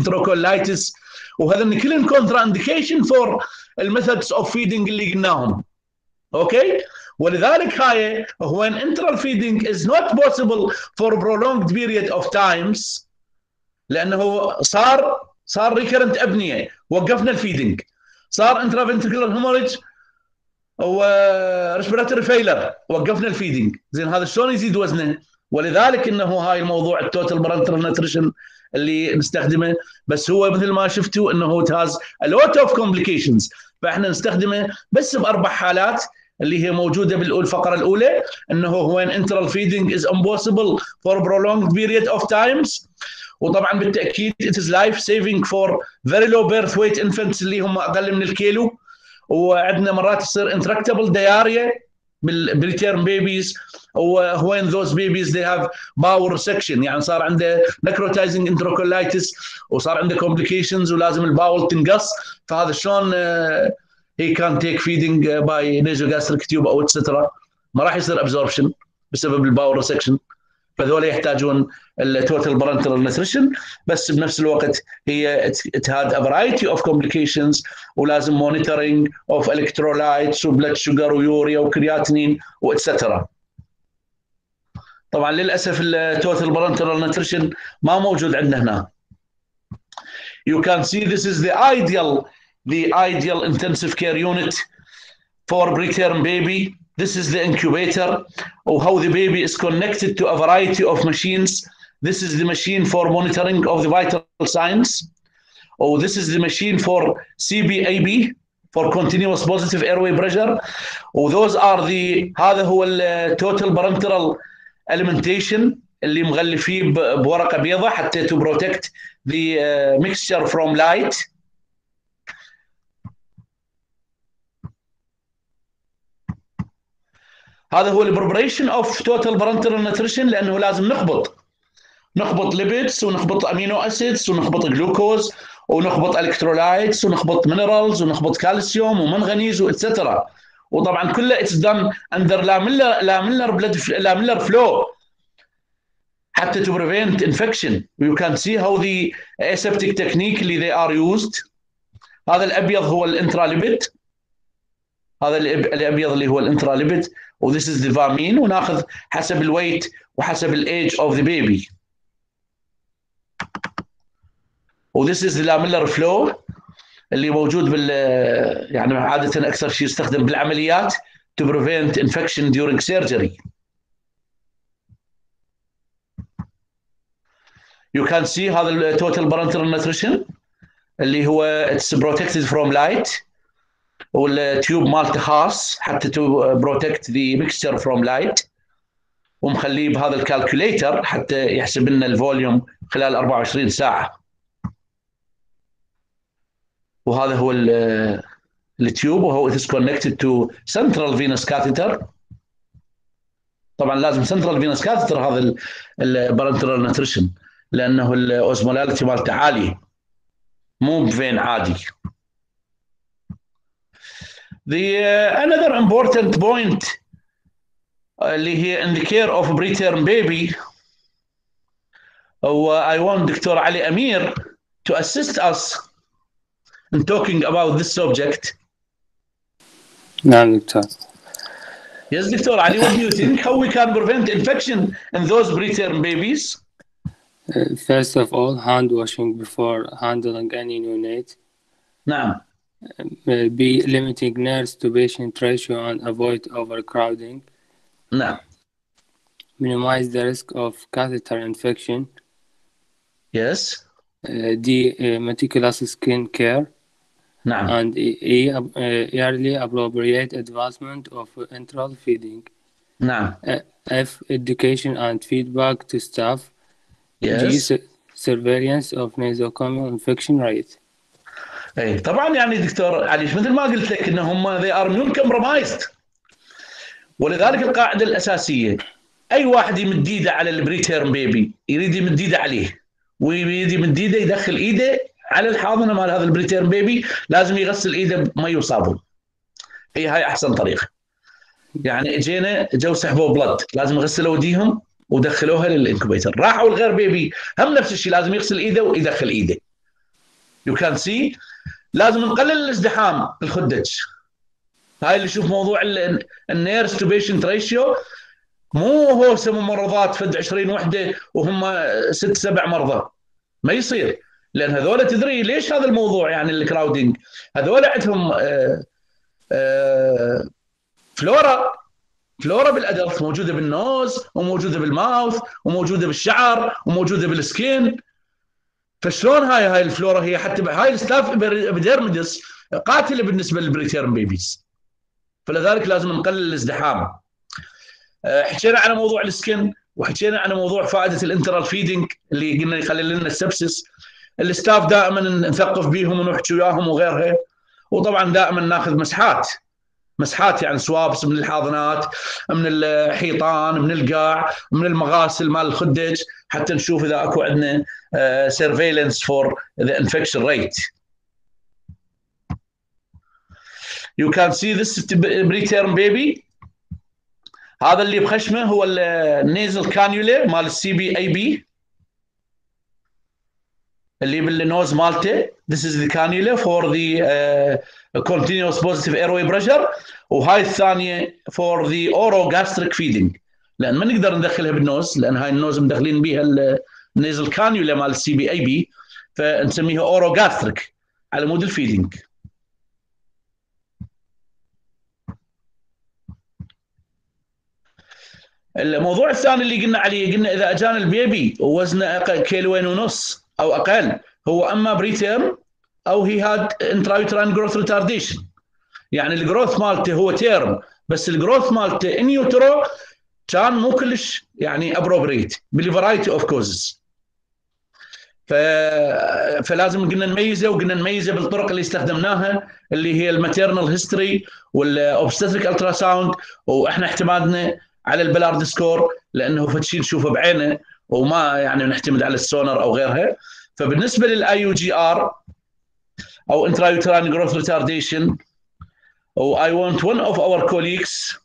وهذا كلهم contraindication for ال methods of feeding اللي قلناهم okay ولذلك هاي when enteral feeding is not possible for prolonged period of times لأنه صار صار recurrent apnea وقفنا ال feeding صار intraventricular hemorrhage و respiratory failure وقفنا ال feeding زين هذا شلون يزيد وزنه؟ ولذلك إنه هاي الموضوع ال total parenteral nutrition اللي نستخدمه. بس هو مثل ما شفتوا إنه has lot of complications فإحنا نستخدمه بس بأربع حالات اللي هي موجودة بالفقره الأولى إنه هو enteral feeding is impossible for prolonged period of times وطبعا بالتأكيد it is life saving for very low birth weight infants اللي هم أقل من الكيلو. وعندنا مرات تصير intractable diarrhea. بال preterm babies when those babies they have bowel resection يعني صار عنده necrotizing enterocolitis وصار عنده complications ولازم ال bowel تنقص. فهذا شلون he can take feeding by nasogastric tube أو etcetera ما راح يصير absorption بسبب ال bowel resection فذول يحتاجون ال total parenteral nutrition بس بنفس الوقت it had a variety of complications ولازم مونيتورنج اوف الكترولايتس وبلد شوجر ويوريا وكرياتينين واتسترا طبعا للأسف ال total parenteral nutrition ما موجود عندنا هنا. You can see this is the ideal the ideal intensive care unit for preterm baby. This is the incubator or how the baby is connected to a variety of machines. This is the machine for monitoring of the vital signs. Oh, this is the machine for CBAB for continuous positive airway pressure. Oh, those are the هذا هو total parenteral alimentation اللي مغلي فيه بورقه بيضاء حتى to protect the uh, mixture from light. هذا هو ال preparation of total parenteral nutrition لأنه لازم نخبط. نخبط lipids ونخبط amino acids ونخبط جلوكوز ونخبط electrolytes ونخبط minerals ونخبط calcium و manganese و etcetera وطبعا كله it's done under laminar laminar blood laminar flow حتى to prevent infection. You can see how the aseptic technique اللي they are used. هذا الأبيض هو ال intralipid هذا الأبيض اللي هو ال intralipid و this is the vitamin وناخذ حسب ال weight وحسب ال age of the baby و this is laminar flow اللي موجود بال يعني عادة أكثر شيء يستخدم بالعمليات to prevent infection during surgery. You can see هذا ال total parenteral nutrition اللي هو it's protected from light وال tube مالته خاص حتى to protect the mixture from light ومخليه بهذا ال calculator حتى يحسب لنا ال volume خلال 24 ساعة. وهذا هو ال tube وهو is connected to central venous catheter. طبعا لازم central venous catheter هذا ال parenteral nutrition لأنه ال osmolality مالته عاليه مو ب vein عادي. The uh, another important point اللي هي in the care of preterm baby uh, I want Dr. Ali Amir to assist us in talking about this subject. نعم دكتور. Yes, Dr. Ali, what do you think? How we can prevent infection in those preterm babies? Uh, first of all, hand washing before handling any neonate. نعم. Uh, be limiting nurse to patient ratio and avoid overcrowding. نعم. Minimize the risk of catheter infection. Yes. Uh, D. Uh, meticulous skin care. نعم. And E. Uh, early appropriate advancement of enteral feeding. نعم. Uh, F. Education and feedback to staff. G. Yes. su- surveillance of nosocomial infection rate. اي طبعا يعني دكتور علي مثل ما قلت لك إنهم they are immune compromised ولذلك القاعدة الأساسية أي واحد يمد إيده على ال preterm baby يريد يمد إيده عليه ويريد يمد إيده يدخل إيده على الحاضنة مال هذا ال preterm baby لازم يغسل إيده بمي وصابون. هي هاي أحسن طريقة. يعني اجينا جو سحبوا blood لازم يغسلوا ايديهم ودخلوها لل incubator. راحوا الغير baby هم نفس الشيء لازم يغسل إيده ويدخل إيده. you can see لازم نقلل الازدحام بالخدج هاي اللي شوف موضوع ال nurse to patient ratio مو هو ممرضات فد 20 وحدة وهم ست سبع مرضى. ما يصير. لأن هذول تدري ليش هذا الموضوع يعني ال crowding هذول عندهم آه، آه، flora. flora بال adult موجودة بال nose وموجودة بال mouth وموجودة بالشعر وموجودة بال skin. فشلون هاي هاي الفلورا هي حتى هاي ال staph epidermidis قاتلة بالنسبة لل preterm babies. فلذلك لازم نقلل الازدحام. آه، حكينا على موضوع ال skin وحكينا على موضوع فائدة ال enteral feeding اللي قلنا يقلل لنا ال sepsis. ال staff دائما نثقف بيهم ونحكي وياهم وغيرها. وطبعا دائما ناخذ مسحات. مسحات يعني swabs من الحاضنات من الحيطان من القاع من المغاسل مال الخدج حتى نشوف إذا أكو عندنا surveillance for the infection rate You can see this preterm baby. هذا اللي بخشمه هو ال nasal cannula مال ال CPAP اللي بال nose مالته is the cannula for the uh, continuous positive airway pressure. وهاي الثانية for the orogastric feeding. لأن ما نقدر ندخلها بال nose لأن هاي ال nose مدخلين بيها ال nasal cannula مال ال CPAP فنسميها orogastric على مود ال feeding الموضوع الثاني اللي قلنا عليه قلنا إذا اجانا ال baby ووزنه كيلوين ونص. أو أقل. هو أما preterm أو he had intrauterine growth retardation يعني ال growth مالته هو term بس ال growth مالته in utero كان مو كلش يعني appropriate بال variety of causes ف... فلازم قلنا نميزه وقلنا نميزه بالطرق اللي استخدمناها اللي هي ال maternal history وال obstetric ultrasound وإحنا اعتمادنا على ال Ballard score لأنه فشي نشوفه بعينه. وما يعني نعتمد على السونر أو غيرها فبالنسبة لل IUGR أو intrauterine growth retardation أو I want one of our colleagues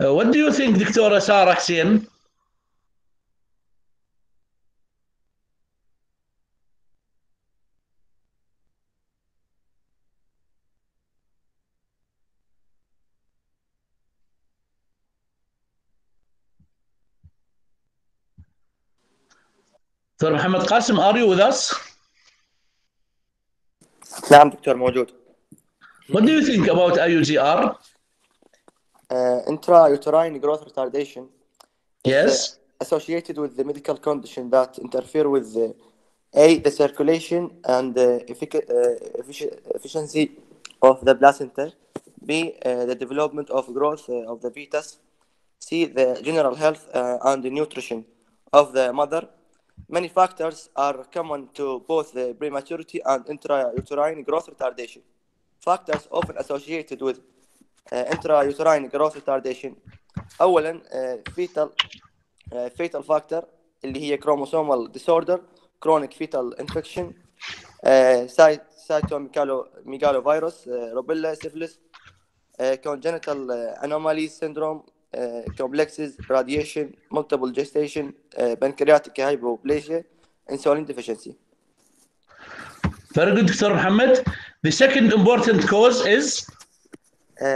Uh, what do you think دكتورة سارة حسين؟ دكتور محمد قاسم are you with us؟ نعم دكتور موجود What do you think about IUGR? uh, intrauterine growth retardation Yes. uh, associated with the medical condition that interfere with the a the circulation and the effic- uh, effici- efficiency of the placenta b uh, the development of growth uh, of the fetus c the general health uh, and the nutrition of the mother many factors are common to both the prematurity and intrauterine growth retardation factors often associated with uh, intrauterine growth retardation اولا uh, fetal uh, fetal factor اللي هي chromosomal disorder chronic fetal infection uh, cytomegalovirus uh, rubella syphilis uh, congenital uh, anomalies syndrome uh, complexes radiation multiple gestation uh, pancreatic hypoplasia insulin deficiency Very good, Dr. Mohammed. The second important cause is uh,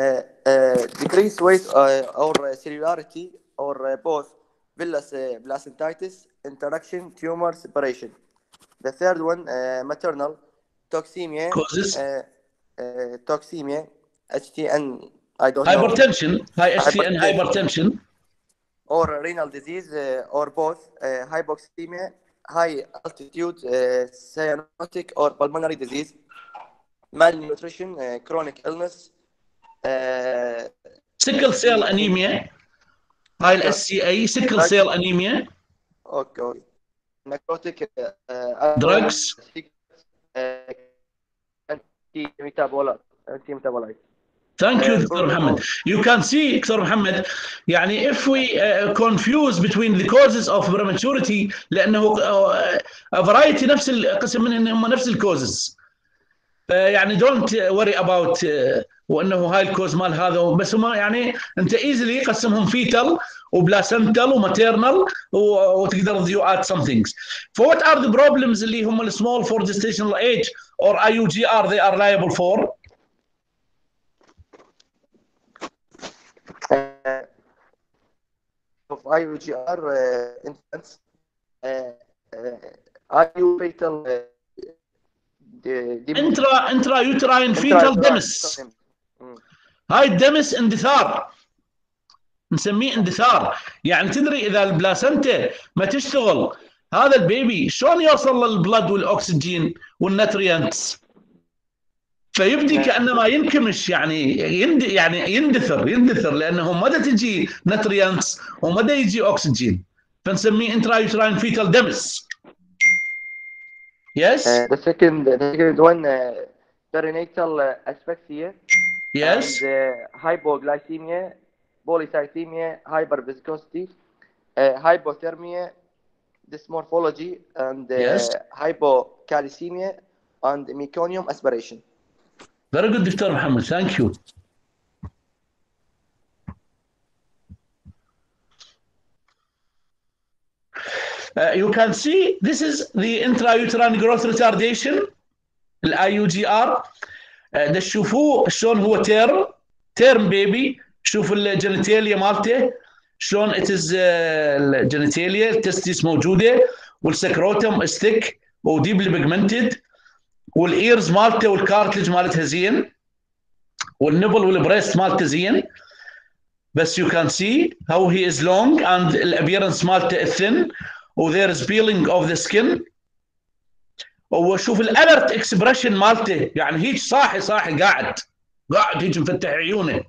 uh, decreased weight uh, or uh, cellularity or uh, both villus uh, placentitis, interaction, tumor separation. The third one, uh, maternal toxemia, Causes? uh, uh, toxemia, HTN, I don't know, hypertension, high STN Hypertension. or renal disease, uh, or both, uh, hypoxemia, high altitude, uh, cyanotic or pulmonary disease, malnutrition, uh, chronic illness, uh, sickle cell anemia, high SCA, sickle cell anemia, Okay. Necrotic uh, uh, Drugs? Uh, anti-metabolite. Thank you, Uh, Dr. Mohammed. You can see, Dr. Mohammed, يعني if we uh, confuse between the causes of prematurity لأنه uh, a variety نفس القسم من هم نفس الكوزز. يعني don't worry about uh, وانه هاي الكوز مال هذا بس هم يعني انت ايزلي قسمهم فيتال وبلاسنتال وماتيرنال وتقدر you add some things. For what are the problems اللي هم السمول for gestational age or IUGR they are liable for? Of IUGR uh, infants, uh, uh, IU fetal uh, the intra intrauterine fetal demis. هاي ال demise اندثار نسميه اندثار يعني تدري إذا ال placenta ما تشتغل هذا ال baby شلون يوصل لل blood والاكسجين وال nutrients فيبدي كانما ينكمش يعني يند يعني يندثر يندثر لأنه مدى تجي nutrients ومدى يجي اكسجين فنسميه intrauterine fetal demise Yes. Uh, the second, the second one, uh, perinatal uh, asphyxia. Yes. And, uh, hypoglycemia, polycythemia, hyperviscosity, uh, hypothermia, dysmorphology, and uh, Yes. hypocalcemia, and meconium aspiration. Very good, Dr. Muhammad. Thank you. Uh, you can see this is the intrauterine growth retardation GR ده تشوفوه شلون هو term term baby شوف ال genitalia مالته شلون it's ال genitalia ال testes موجوده وال scrotum is thick و deeply pigmented وال ears مالته وال cartilage مالتها زين وال nipple وال breast مالته زين. بس you can see how he is long and ال appearance مالته thin و there is peeling of the skin. وشوف ال alert expression مالته يعني هيك صاحي صاحي قاعد قاعد هيك مفتح عيونه.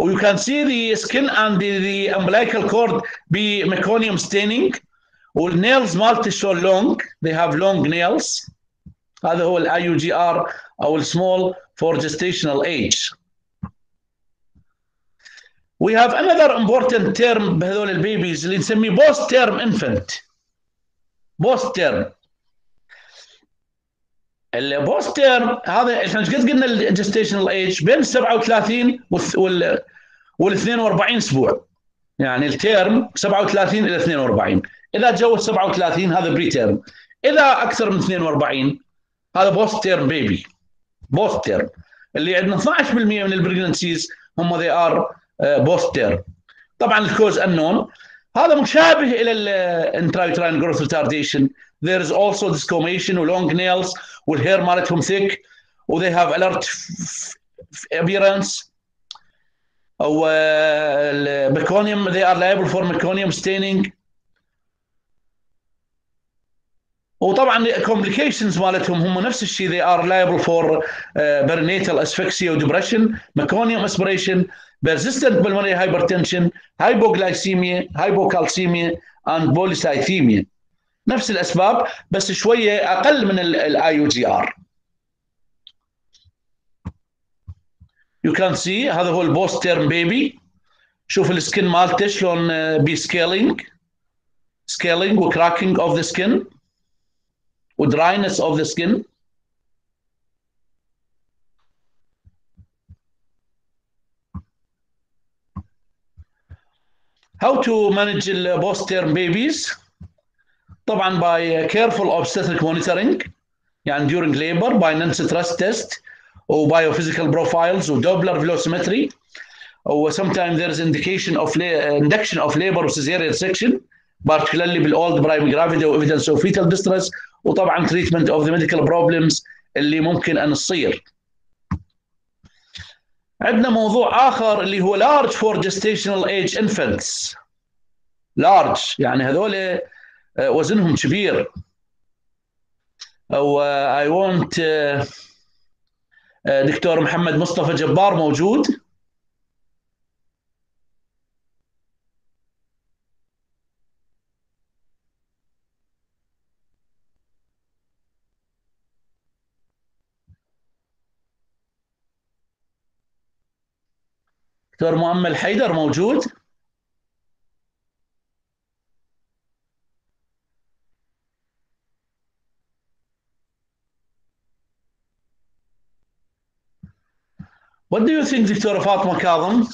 Or you can see the skin and the, the umbilical cord be meconium staining. وال nails مالته شلون long. They have long nails. هذا هو ال IUGR أو السمول for gestational age. We have another important term بهذول ال babies اللي نسميه post term infant. post term ال post term هذا إحنا إيش قد قلنا ال gestational age بين 37 وال وال 42 أسبوع. يعني ال term 37 إلى 42 إذا تجاوز 37 هذا preterm إذا أكثر من 42 هذا post term baby post term اللي عندنا 12% من ال pregnancies هم they are post term طبعا ال cause unknown هذا مشابه إلى ال intrauterine growth retardation there is also desquamation و long nails وال hair مالتهم thick و they have alert appearance. أو ال meconium they are liable for meconium staining. وطبعا complications مالتهم هم نفس الشيء they are liable for uh, perinatal asphyxia و depression meconium aspiration persistent pulmonary hypertension hypoglycemia hypocalcemia and polycythemia نفس الاسباب بس شوية أقل من ال IUGR you can see هذا هو ال post term baby شوف ال skin مالته شلون بي scaling scaling و cracking of the skin ودراينس اوف ذا سكن How to manage the post-term babies طبعا by careful obstetric monitoring يعني during labor by non-stress test or biophysical profiles or Doppler velocimetry or sometimes there is indication of induction of labor or cesarean section particularly بالاولد برايم gravity or evidence of fetal distress وطبعا treatment of the medical problems اللي ممكن أن تصير. عندنا موضوع آخر اللي هو large for gestational age infants. Large يعني هذول وزنهم كبير. أو اي وونت دكتور محمد مصطفى جبار موجود. دكتور مؤمل حيدر موجود؟ What do you think, دكتورة فاطمة كاظم?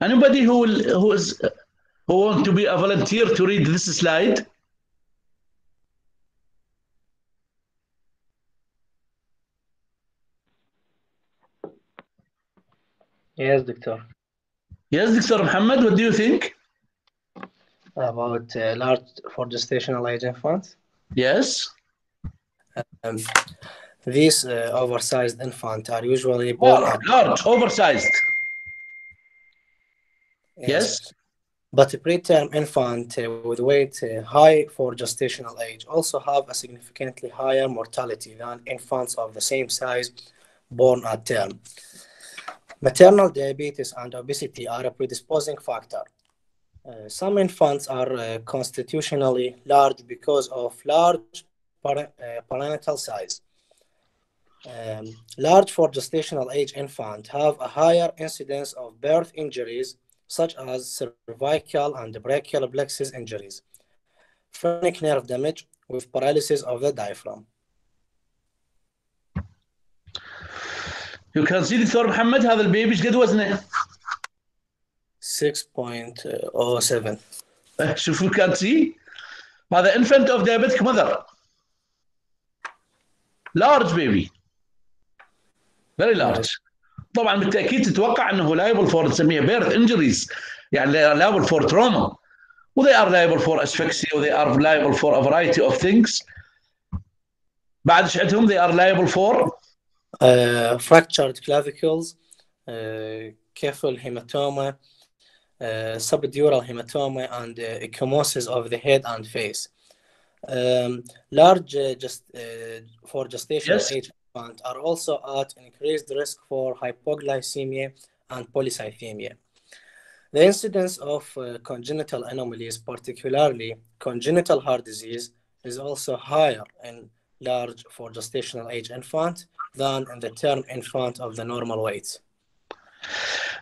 Anybody who will, who is who want to be a volunteer to read this slide? Yes, Doctor. Yes, Dr. Muhammad, what do you think? About uh, large for gestational age infants. Yes. Um, these uh, oversized infants are usually born at large, oversized. Yes. But preterm infant uh, with weight uh, high for gestational age also have a significantly higher mortality than infants of the same size born at term. Maternal diabetes and obesity are a predisposing factor. Uh, some infants are uh, constitutionally large because of large uh, parental size. Um, large for gestational age infant have a higher incidence of birth injuries such as cervical and brachial plexus injuries, phrenic nerve damage with paralysis of the diaphragm. You can see دكتور محمد هذا البيبي ايش قد وزنه؟ 6.07 شوف you can see هذا infant of diabetic mother large baby very large طبعا بالتاكيد تتوقع انه liable for نسميها birth injuries يعني liable for trauma و they are liable for asphyxia و they are liable for a variety of things بعد إيش عندهم they are liable for uh, fractured clavicles, uh, cephal hematoma, uh, subdural hematoma, and uh, ecchymosis of the head and face. Um, large uh, just uh, for gestational Yes. age infant are also at increased risk for hypoglycemia and polycythemia. The incidence of uh, congenital anomalies, particularly congenital heart disease, is also higher in large for gestational age infant than in the term infant of the normal weight.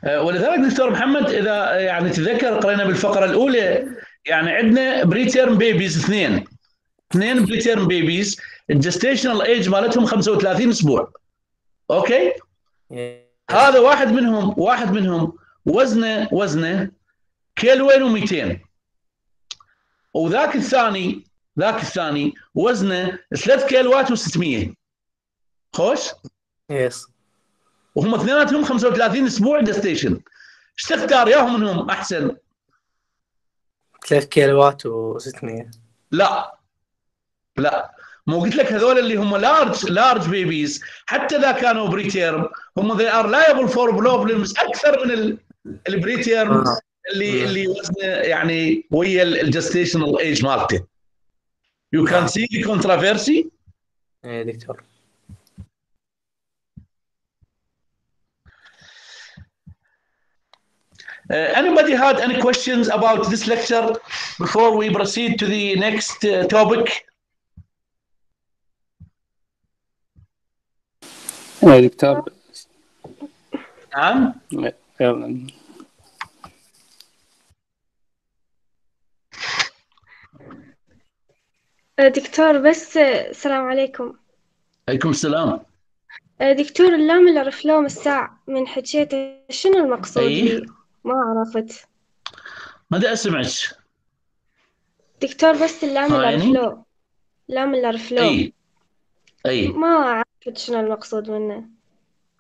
آه، ولذلك دكتور محمد اذا يعني تذكر قرينا بالفقره الاولى يعني عندنا بريتيرم بيبيز اثنين اثنين بريتيرم بيبيز الجستيشنال ايج مالتهم 35 أسبوع. okay؟ هذا واحد منهم واحد منهم وزنه وزنه كيلوين و200 وذاك الثاني ذاك الثاني وزنه 3 كيلوات و600 خوش؟ Yes. وهم اثنيناتهم 35 أسبوع gestation إيش تختار؟ ياهم منهم أحسن. 3 كيلوات و600 لا. لا. مو قلت لك هذول اللي هم large large babies حتى إذا كانوا preterm هم they are liable for problems أكثر من ال- ال preterm آه. اللي. اللي وزنه يعني ويا ال gestational age مالته. you can see the controversy إيه دكتور. Anybody had any questions about this lecture before we proceed to the next uh, topic? يا دكتور؟ نعم. يلا. دكتور بس السلام عليكم. عليكم السلام. دكتور اللاملر فلو الساعة من حكيته شنو المقصود أي. بيه؟ ما عرفت؟ ما أسمعك؟ دكتور بس اللاملر يعني؟ فلو لاملر فلو اي اي ما شنو المقصود منه؟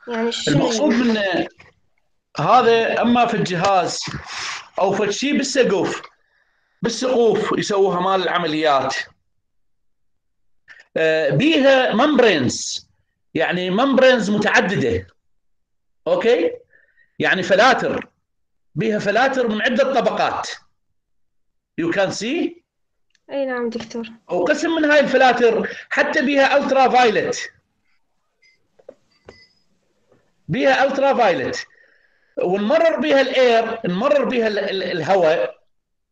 يعني شنو المقصود يعني؟ من هذا أما في الجهاز أو في شيء بالسقف بالسقوف يسووها مال العمليات. آه، بيها membranes يعني membranes متعددة. okay؟ يعني فلاتر. بيها فلاتر من عدة طبقات. you can see أي نعم دكتور. وقسم من هاي الفلاتر حتى بيها ultraviolet بيها ultraviolet ونمرر بيها ال air نمرر ال- الهواء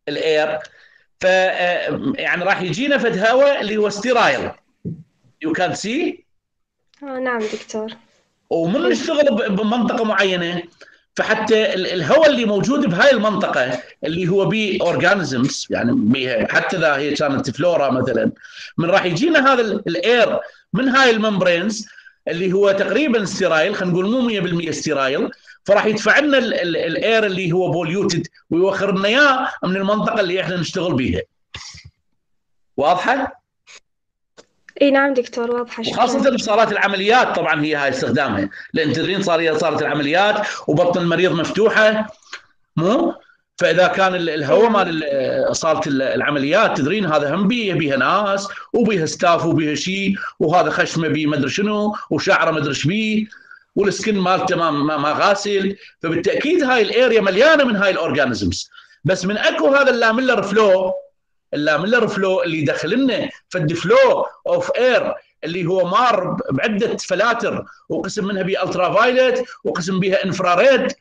ال air ف آه، يعني راح يجينا فد هواء اللي هو sterile you can see نعم دكتور. ومن نشتغل بمنطقة معينة. فحتى ال- الهواء اللي موجود بهاي المنطقة اللي هو بي organisms يعني بيها حتى إذا هي كانت فلورا مثلا من راح يجينا هذا ال- ال air من هاي ال membranes اللي هو تقريبا sterile خلينا نقول مو 100% sterile فراح يدفع لنا ال air اللي هو polluted ويوخر لنا إياه من المنطقة اللي إحنا نشتغل بيها. واضحة؟ إي نعم دكتور واضحة شكرا. وخاصة بصالات العمليات طبعا هي هاي استخدامها. لأن تدرين صار صارت العمليات وبطن المريض مفتوحة. مو؟ فإذا كان الهواء مال صاله العمليات تدرين هذا هم بيه بيها ناس وبيها staff وبيها شيء وهذا خشمه بيه مدري شنو وشعره مدري إيش بيه وال skin مالته ما, ما غاسل. فبالتأكيد هاي ال area مليانة من هاي ال organisms بس من أكو هذا ال laminar flow ال laminar flow اللي يدخل لنا فد flow of air اللي هو مار بعدة فلاتر وقسم منها ب ultraviolet وقسم بها infrared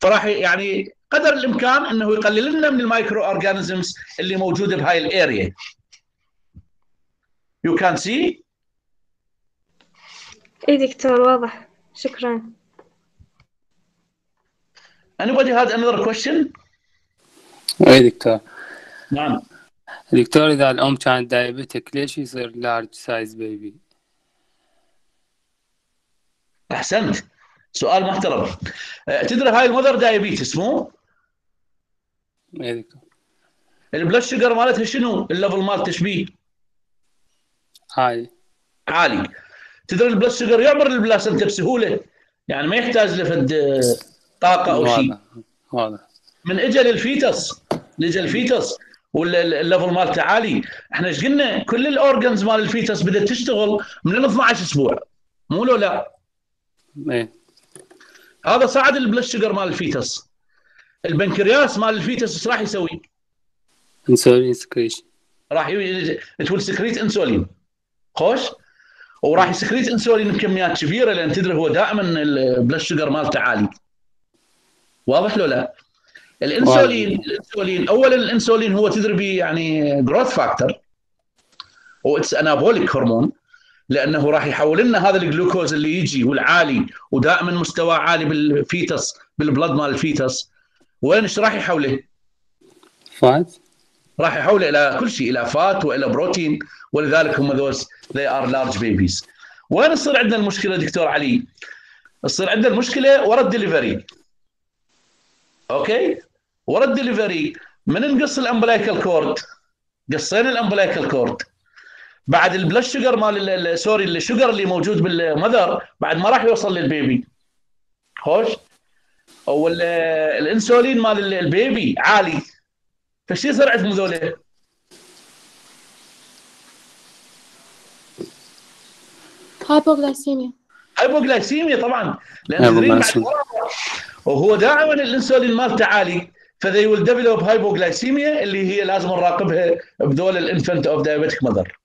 فراح يعني قدر الإمكان أنه يقلل لنا من ال microorganisms اللي موجودة بهاي ال area. you can see إي دكتور واضح. شكرا. Anybody had another question? إي دكتور. نعم. دكتور إذا الأم كانت diabetic ليش يصير large size baby؟ أحسنت. سؤال محترم. تدري هاي ال mother diabetes مو؟ اي دكتور ال blood sugar مالتها شنو؟ ال level مالته شبيه؟ عالي. عالي. تدري ال blood sugar يعبر ال placenta بسهوله يعني ما يحتاج لفد طاقة أو شيء. واضح من اجى لل fetus اجى ال fetus وال level مالته عالي. إحنا إيش قلنا؟ كل ال organs مال ال fetus بدأت تشتغل من 12 أسبوع. مو لو لا؟ إيه. هذا صعد ال blood sugar مال ال fetus البنكرياس مال ال fetus إيش راح يسوي؟ insulin secretion راح تقول secrete insulin. خوش؟ وراح ي secrete insulin بكميات كبيرة لأن تدري هو دائما ال blood sugar مالته عالي. واضح لو لا؟ الانسولين الانسولين اولا الانسولين هو تدري be يعني growth factor what's anabolic hormone لأنه راح يحول لنا هذا الجلوكوز اللي يجي والعالي ودائما مستوى عالي بال fetus بال blood مال ال fetus. وين إيش راح يحوله؟ fat. راح يحوله إلى كل شيء إلى fat وإلى بروتين ولذلك هم those they are large babies. وين تصير عندنا المشكلة دكتور علي؟ تصير عندنا المشكلة ورا ال delivery. okay؟ ورا الدليفري. من نقص ال umbilical cord؟ قصينا ال umbilical cord. بعد ال blood sugar مال sorry ال sugar اللي موجود بال mother بعد ما راح يوصل لل baby. خوش؟ أو الإنسولين مال ال baby عالي. فشو يصير عندهم ذولا؟ hypoglycemia. hypoglycemia طبعا. لأن وهو دائما الإنسولين مالته عالي. ف they will develop hypoglycemia اللي هي لازم نراقبها بذول ال infant of diabetic mother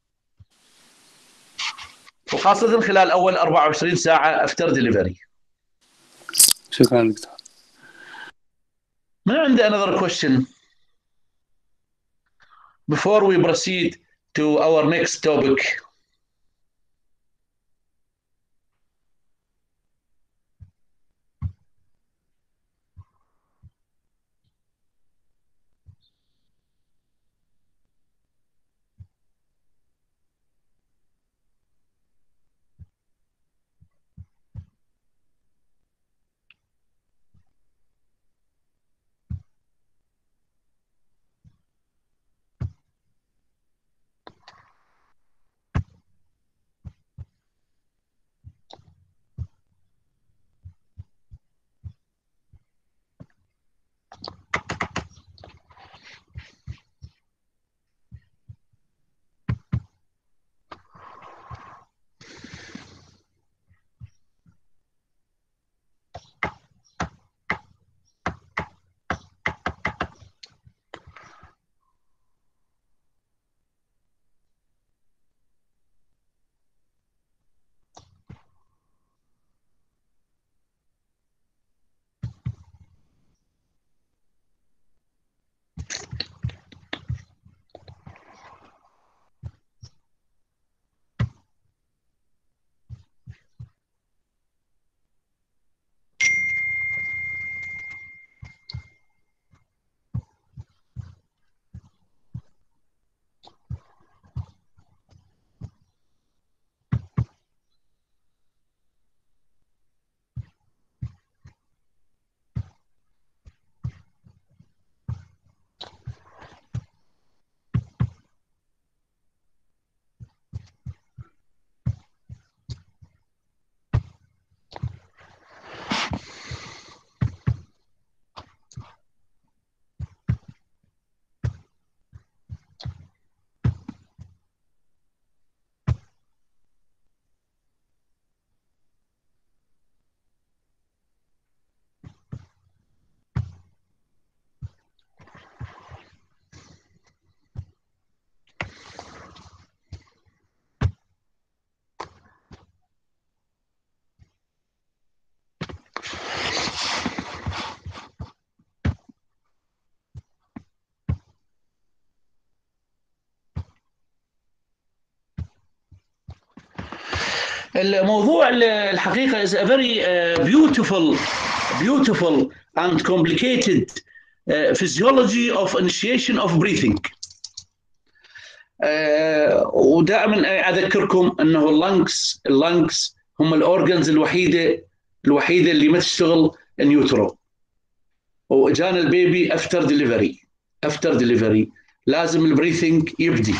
وخاصة خلال أول 24 ساعة افتر ديليفري شكرا دكتور. من عنده another question before we proceed to our next topic الموضوع الحقيقة is a very uh, beautiful beautiful and complicated uh, physiology of initiation of breathing. Uh, ودائما أذكركم إنه ال lungs ال lungs هم ال organs الوحيده الوحيدة اللي ما تشتغل in utero واجانا ال baby after delivery after delivery لازم ال breathing يبدي.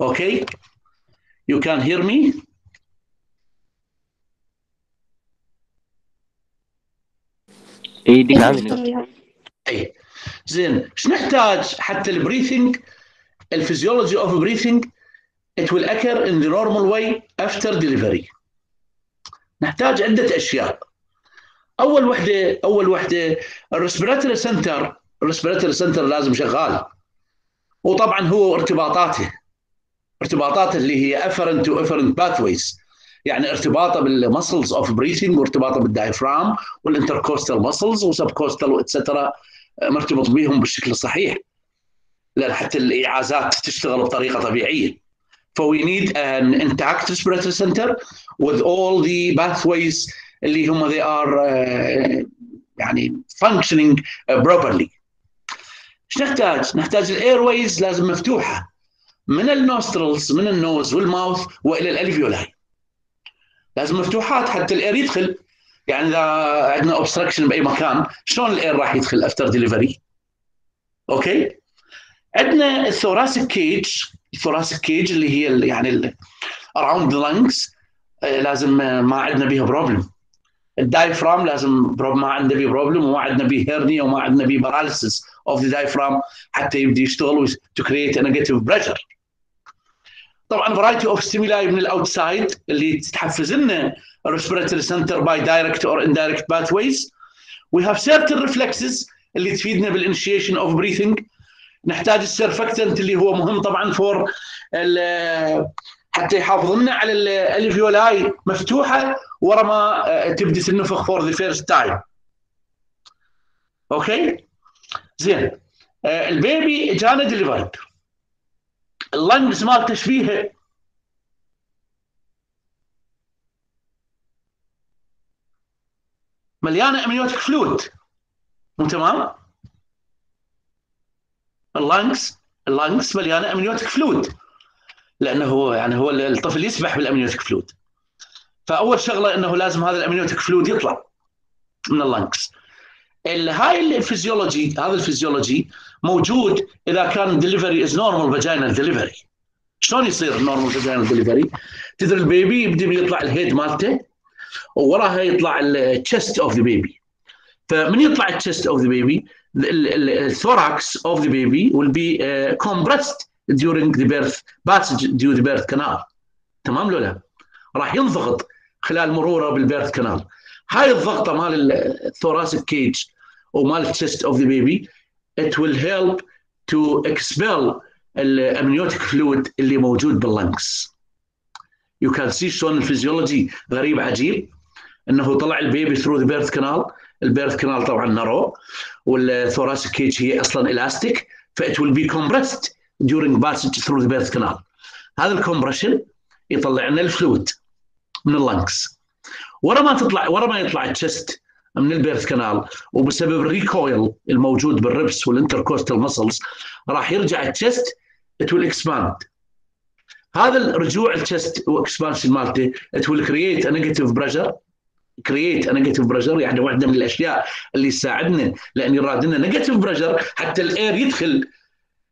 okay you can hear me اي عامل اي زين إيش نحتاج حتى ال breathing ال physiology of breathing it will occur in the normal way after delivery. نحتاج عدة أشياء. أول وحدة أول وحدة ال respiratory center ال respiratory center لازم شغال. وطبعا هو ارتباطاته ارتباطاته اللي هي afferent و efferent pathways يعني ارتباطه بال muscles of breathing وارتباطه بالدايفرام والانتركوستال مسلز وسب كوستال واتسترا مرتبط بهم بالشكل الصحيح لأن حتى الإيعازات تشتغل بطريقة طبيعية. ف we need an intact respiratory center with all the pathways اللي هم they are uh, يعني uh, properly. إيش نحتاج؟ نحتاج ال airways لازم مفتوحة من ال nostrils من ال nose وال mouth وإلى ال alveoli لازم مفتوحات حتى ال air يدخل. يعني إذا عندنا obstruction بأي مكان شلون ال air راح يدخل after delivery okay؟ عندنا ال thoracic cage ال thoracic cage اللي هي يعني around the lungs لازم ما عندنا بيها problem ال diaphragm لازم ما عندنا بيه problem وما عندنا بيه hernia وما عندنا بيه paralysis of the diaphragm حتى يبدا يشتغل to create negative pressure طبعا variety of stimuli من ال outside اللي تحفز لنا ال respiratory center by direct or indirect pathways we have certain reflexes اللي تفيدنا بال initiation of breathing نحتاج ال surfactant اللي هو مهم طبعا for حتى يحافظ لنا على ال alveoli مفتوحة ورا ما تبدي تنفخ for the first time okay زين. ال baby جانا delivered ال lungs مال تشبيهه مليانة amniotic fluid مو تمام؟ ال lungs ال lungs مليانة amniotic fluid لأنه هو يعني هو الطفل يسبح بال amniotic fluid فأول شغلة إنه لازم هذا ال amniotic fluid يطلع من ال lungs هاي الفيزيولوجي هذا الفيزيولوجي موجود إذا كان delivery is normal vaginal delivery شلون يصير normal vaginal delivery؟ تدري ال baby يبدا يطلع ال head مالته ووراها يطلع ال chest of the baby فمن يطلع ال chest of the baby ال thorax of the baby be uh, compressed during the birth passage due the birth canal. تمام لو لا؟ راح ينضغط خلال مروره بال birth canal هاي الضغطة مال ال thoracic cage ومال ال chest of the baby it will help to expel ال amniotic fluid اللي موجود بال lungs. you can see شلون الفيزيولوجي غريب عجيب. إنه طلع ال baby through the birth canal ال birth canal طبعا narrow وال thoracic cage هي أصلا elastic ف it will be compressed during passage through the birth canal. هذا ال compression يطلع لنا ال fluid من ال lungs. ورا ما تطلع ورا ما يطلع ال chest من ال birth canal. وبسبب ال recoil الموجود بال ribs وال intercostal muscles راح يرجع ال chest it will expand. هذا الرجوع ال chest و expansion مالته it will create a negative pressure. create a negative pressure يعني واحدة من الأشياء اللي تساعدنا لأن يراد لنا negative pressure حتى ال air يدخل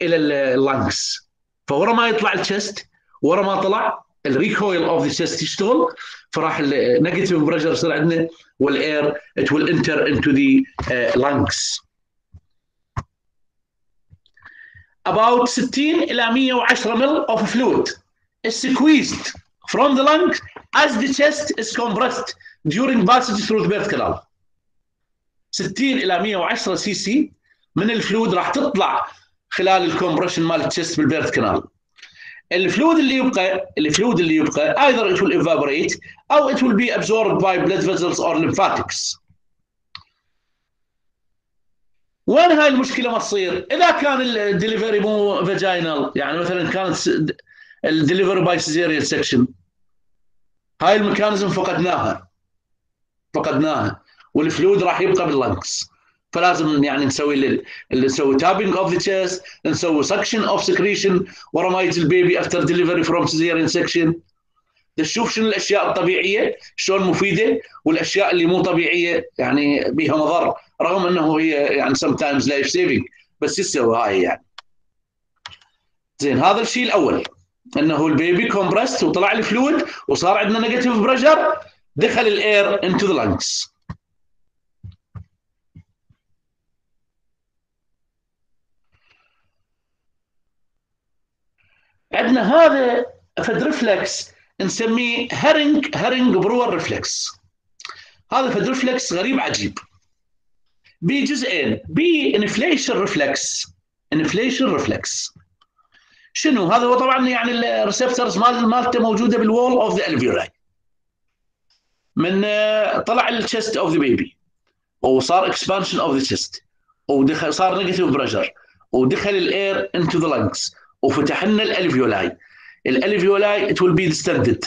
إلى ال lungs فورا ما يطلع ال chest ورا ما طلع ال recoil of the chest يشتغل فراح ال negative pressure يصير عندنا وال air will enter into the uh, lungs. About 60 إلى 110 ml of fluid is squeezed from the lung as the chest is compressed during passage through the birth canal. 60 إلى 110 سي سي من الفلويد راح تطلع خلال الكومبريشن مال التشست بالبيرث كانال الفلويد اللي يبقى الفلويد اللي يبقى either it will evaporate أو it will be absorbed by blood vessels or lymphatics. وين هاي المشكلة ما تصير؟ إذا كان الدليفري مو vaginal يعني مثلا كانت ال delivery by cesarean section هاي ال mechanism فقدناها. فقدناها. وال fluid راح يبقى بال lungs. فلازم يعني نسوي اللي نسوي tapping of the chest نسوي suction of secretion ورا ما يجي ال baby after delivery from cesarean section تشوف شنو الأشياء الطبيعية شلون مفيدة والأشياء اللي مو طبيعية يعني بها مضر رغم إنه هي يعني sometimes life saving بس يسوي هاي يعني؟ زين هذا الشيء الأول إنه ال baby compressed وطلع ال fluid وصار عندنا negative pressure دخل ال air into the lungs عندنا هذا فد reflex نسميه Hering Hering Breuer reflex هذا فد reflex غريب عجيب. بي جزئين. بي inflation reflex inflation reflex شنو؟ هذا هو طبعا يعني ال receptors مال مالته موجودة بال wall of the alveoli من طلع ال chest of the baby وصار expansion of the chest ودخل صار negative pressure ودخل ال air into the lungs وفتح لنا ال alveoli ال alveoli it will be distended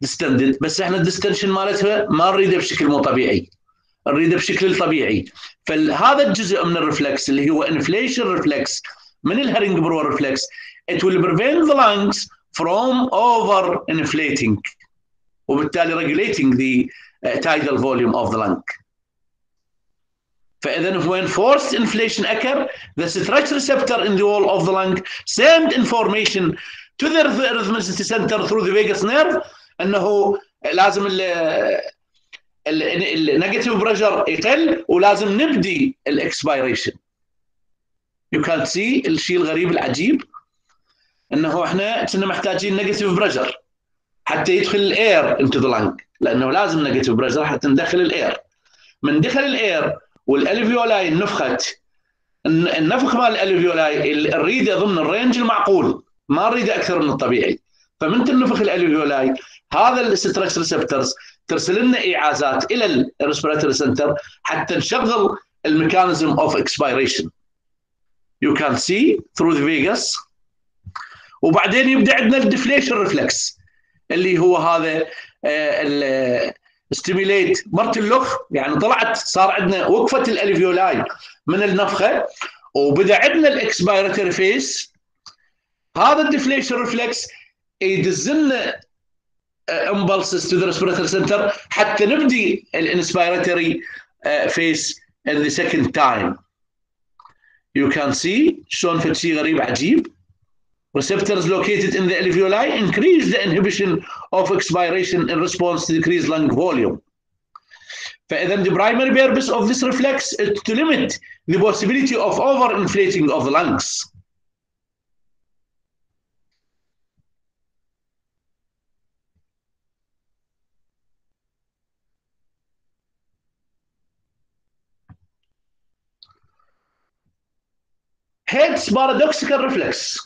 distended بس إحنا ال distension مالتها ما نريده بشكل مو طبيعي. نريده بشكل طبيعي. فهذا الجزء من ال reflex اللي هو inflation reflex من ال Hering Breuer reflex it will prevent the lungs from over inflating. وبالتالي regulating the uh, tidal volume of the lung. فإذا when forced inflation occur the stretch receptor in the wall of the lung send information to the rhythmicity center through the vagus nerve. إنه لازم ال negative pressure يقل ولازم نبدي ال expiration you can see الشيء الغريب العجيب. إنه إحنا كنا محتاجين negative pressure حتى يدخل ال air into the لأنه لازم negative pressure حتى ندخل ال air من دخل ال air وال alveoli نفخت النفخ مال ال alveoli نريده ضمن ال range المعقول ما نريده أكثر من الطبيعي. فمن تنفخ ال alveoli هذا ال stretch receptors ترسل لنا إيعازات إلى ال respiratory center حتى نشغل ال mechanism of expiration you can see through the vagus وبعدين يبدأ عندنا ال deflation reflex اللي هو هذا stimulate مرت اللخ يعني طلعت صار عندنا وقفة ال alveoli من النفخة وبدأ عندنا ال expiratory phase هذا ال deflation reflex يدز لنا impulses to the respiratory center حتى نبدي ال inspiratory phase in the second time. You can see شلون في شيء غريب عجيب. receptors located in the alveoli increase the inhibition of expiration in response to decreased lung volume. فإذا the primary purpose of this reflex is to limit the possibility of overinflating of the lungs. Hence paradoxical reflex.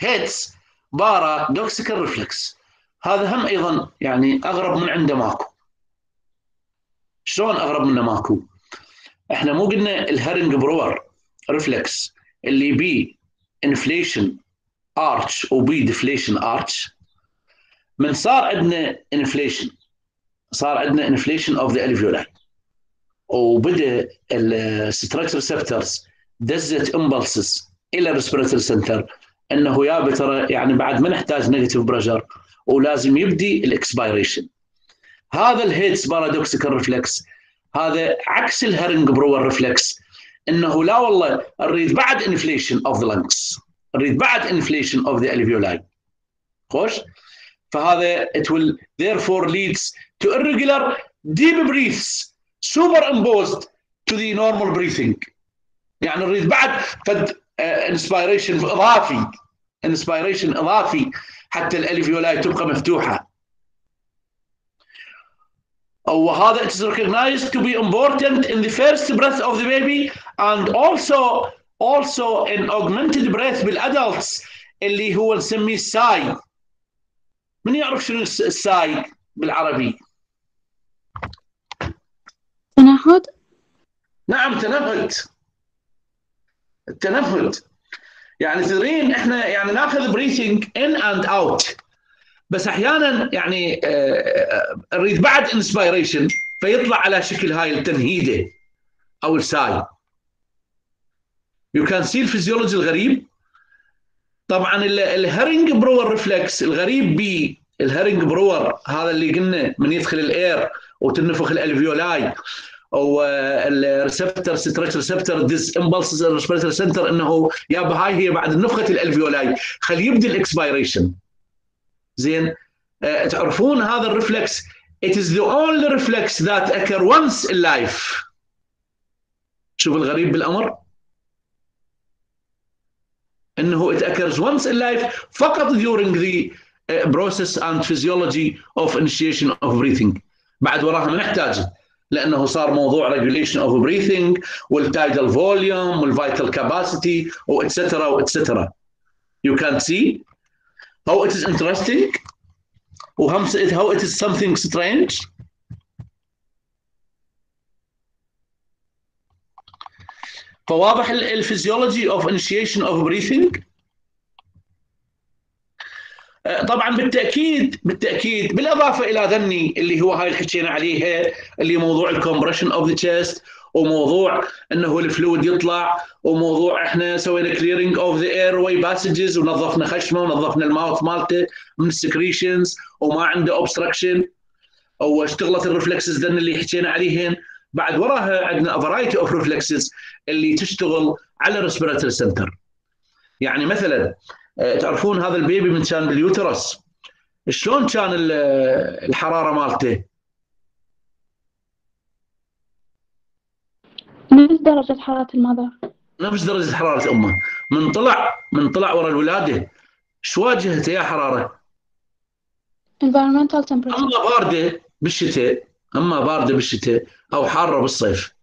Head's paradoxical reflex هذا هم أيضا يعني أغرب من عنده ماكو. شلون أغرب منه ماكو؟ إحنا مو قلنا ال Hering Breuer reflex اللي بي inflation arch وبي deflation arch من صار عندنا inflation صار عندنا inflation of the alveoli وبدأ ال stretch receptors دزت impulses إلى ال respiratory center إنه يا ترى يعني بعد ما نحتاج negative pressure ولازم يبدي ال expiration. هذا ال Head's paradoxical reflex هذا عكس ال Hering Breuer reflex إنه لا والله نريد بعد inflation of the lungs نريد بعد inflation of the alveoli خوش؟ فهذا it will therefore leads to irregular deep breaths superimposed to the normal breathing. يعني نريد بعد فد inspiration إضافي. inspiration إضافي. حتى ال alveoli تبقى مفتوحة. وهذا it is recognized to be important in the first breath of the baby and also also in augmented breath بال adults اللي هو نسميه ال sigh من يعرف شنو ال sigh بالعربي؟ تنهد نعم تنهد التنفد يعني تدرين إحنا يعني ناخذ breathing in and out بس أحيانا يعني نريد بعد inspiration فيطلع على شكل هاي التنهيدة أو ال sigh. you can see ال physiology الغريب. طبعا ال Hering Breuer reflex الغريب ب ال Hering Breuer هذا اللي قلنا من يدخل ال air وتنفخ ال alveoli أو ال receptor stretch receptor دز impulse respiratory center إنه يا هاي هي بعد نفخه ال alveoli. خلي يبدي ال expiration. زين؟ أه تعرفون هذا ال reflex؟ It is the only reflex that occur once in life. شوف الغريب بالأمر. إنه it occurs once in life فقط during the process and physiology of initiation of breathing. بعد وراها ما نحتاجه. لأنه صار موضوع regulation of breathing والتايدال فوليوم والفيتال كاباسيتي واتسترا واتسترا you can see how it is interesting how it is something strange. فواضح ال physiology of initiation of breathing طبعا بالتأكيد بالتأكيد بالإضافة إلى ذني اللي هو هاي اللي حكينا عليها اللي موضوع ال compression of the chest وموضوع إنه ال fluid يطلع وموضوع إحنا سوينا clearing of the airway passages ونظفنا خشمة ونظفنا ال mouth مالته من ال secretions وما عنده obstruction واشتغلت ال reflexes ذن اللي حكينا عليهن. بعد وراها عندنا variety of reflexes اللي تشتغل على ال respiratory center يعني مثلا تعرفون هذا ال baby من كان بال uterus شلون كان الحرارة مالته؟ نفس درجة حرارة ال mother نفس درجة حرارة أمه. من طلع من طلع ورا الولادة. شو واجهته يا حرارة؟ environmental temperature. أما باردة بالشتاء أما باردة بالشتاء أو حارة بالصيف.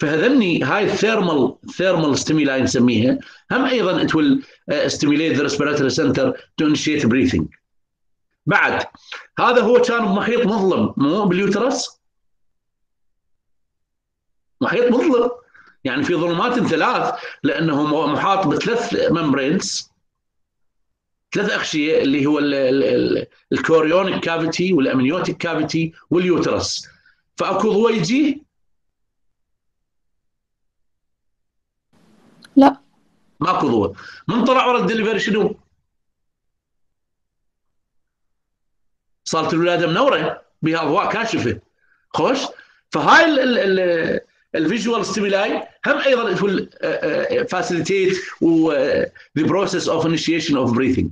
فهذني هاي ال thermal thermal stimuli نسميها. هم أيضا it will stimulate the respiratory center to initiate breathing. بعد هذا هو كان بمحيط مظلم مو بال uterus؟ محيط مظلم. يعني في ظلمات ثلاث لأنه محاط بثلاث membranes ثلاث أغشية اللي هو ال chorionic cavity وال amniotic cavity وال uterus. فأكو ضوء يجي لا. ماكو ضوء. من طلع ورا الدليفري شنو؟ صارت الولادة منورة بها اضواء كاشفه خوش؟ فهاي ال visual stimuli هم أيضا facilitate the process of initiation of breathing.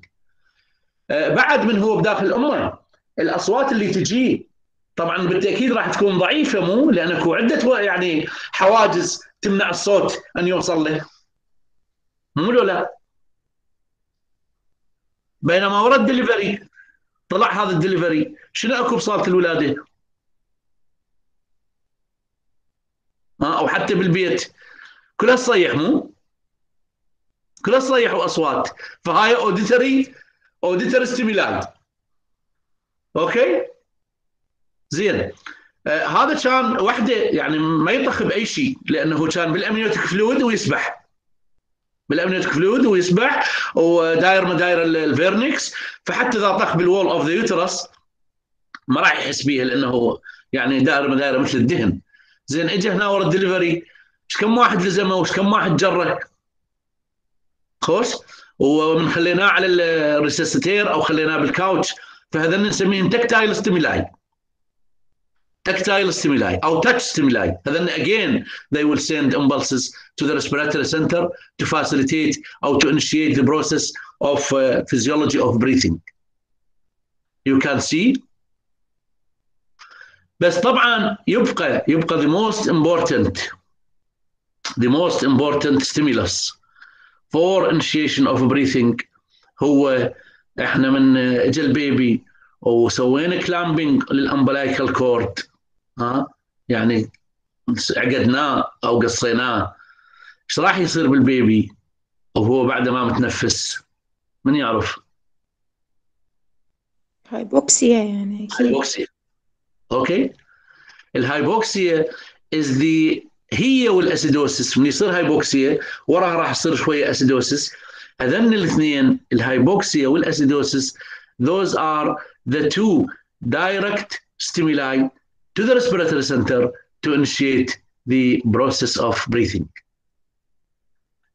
بعد من هو بداخل أمه الأصوات اللي تجي طبعا بالتأكيد راح تكون ضعيفة مو؟ لأن أكو عدة يعني حواجز تمنع الصوت أن يوصل له. مو لا. بينما ورا الدليفري طلع هذا الدليفري شنو اكو بصاله الولاده؟ ها أو حتى بالبيت. كلها تصيح مو؟ كلها تصيح وأصوات. فهاي auditory auditory stimuli okay؟ زين. آه هذا كان وحده يعني ما يطخ بأي شيء لأنه كان بال amniotic fluid ويسبح. بال amniotic fluid ويسبح وداير مداير ال vernix فحتى إذا طخ بال wall of the uterus ما راح يحس بيها لأنه يعني داير مدايره مثل الدهن زين اجى هنا ورا الدليفري. إيش كم واحد لزمه؟ وإيش كم واحد جره؟ خوش؟ ومن خليناه على ال resuscitaire أو خليناه بال couch فهذا نسميه tactile stimuli tactile stimuli أو touch stimuli هذا again they will send impulses to the respiratory center to facilitate or to initiate the process of uh, physiology of breathing you can see بس طبعا يبقى يبقى the most important the most important stimulus for initiation of breathing هو إحنا من اجى ال baby وسوينا clamping لل umbilical cord ها يعني عقدناه أو قصيناه. إيش راح يصير بال baby؟ وهو بعد ما متنفس. من يعرف؟ hypoxia يعني hypoxia. okay. ال hypoxia is the هي وال acidosis من يصير hypoxia وراها راح يصير شوية acidosis هذن الاثنين ال hypoxia وال acidosis those are the two direct stimuli to the respiratory center to initiate the process of breathing.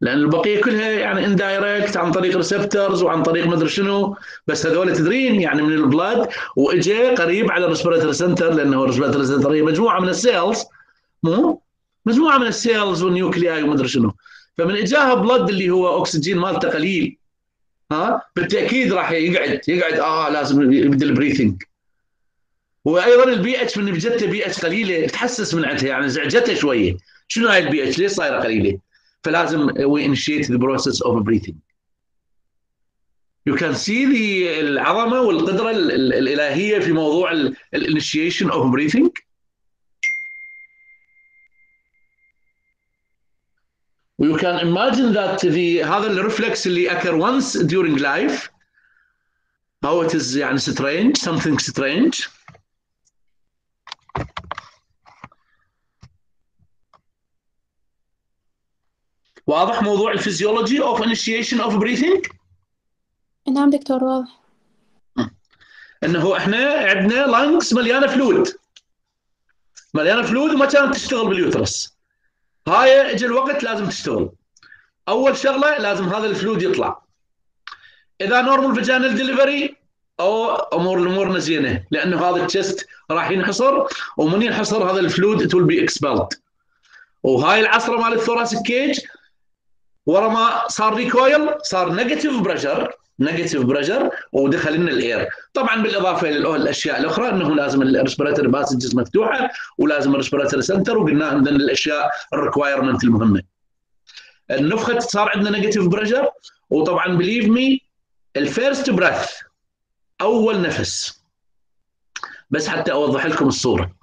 لأن البقية كلها يعني indirect عن طريق receptors وعن طريق مدري شنو بس هذول تدرين يعني من ال blood واجى قريب على ال respiratory center لأنه ال respiratory center هي مجموعة من ال cells مو؟ مجموعة من ال cells وال nuclei ومدري شنو. فمن إجاها blood اللي هو اكسجين مالته قليل ها؟ بالتأكيد راح يقعد يقعد آه لازم يبدا ال breathing وأيضا البي اتش من بجته بي اتش قليلة تحسس من عندها يعني زعجتها شوية. شنو هاي البي اتش ليش صايرة قليلة؟ فلازم we initiate the process of breathing you can see العظمة والقدرة الإلهية في موضوع ال initiation of breathing You can imagine that the هذا ال reflex اللي occur once during life. How it is يعني strange something strange. واضح موضوع ال physiology of initiation of breathing؟ نعم دكتور واضح. إنه إحنا عندنا lungs مليانة fluid مليانة fluid وما كانت تشتغل بال uterus هاي اجى الوقت لازم تشتغل. أول شغلة لازم هذا ال fluid يطلع. إذا normal vaginal delivery أو امور الأمور زينة. لأنه هذا ال chest راح ينحصر ومن ينحصر هذا ال fluid it will be expelled وهاي العصرة مال ال thoracic cage ورا ما صار recoil صار negative pressure negative pressure ودخل لنا ال air. طبعا بالإضافة للاشياء الأخرى إنه لازم ال respiratory passages مفتوحة ولازم ال respiratory center وقلنا من الأشياء ال requirement المهمة. النفخة صار عندنا negative pressure وطبعا believe me ال first breath أول نفس. بس حتى أوضح لكم الصورة.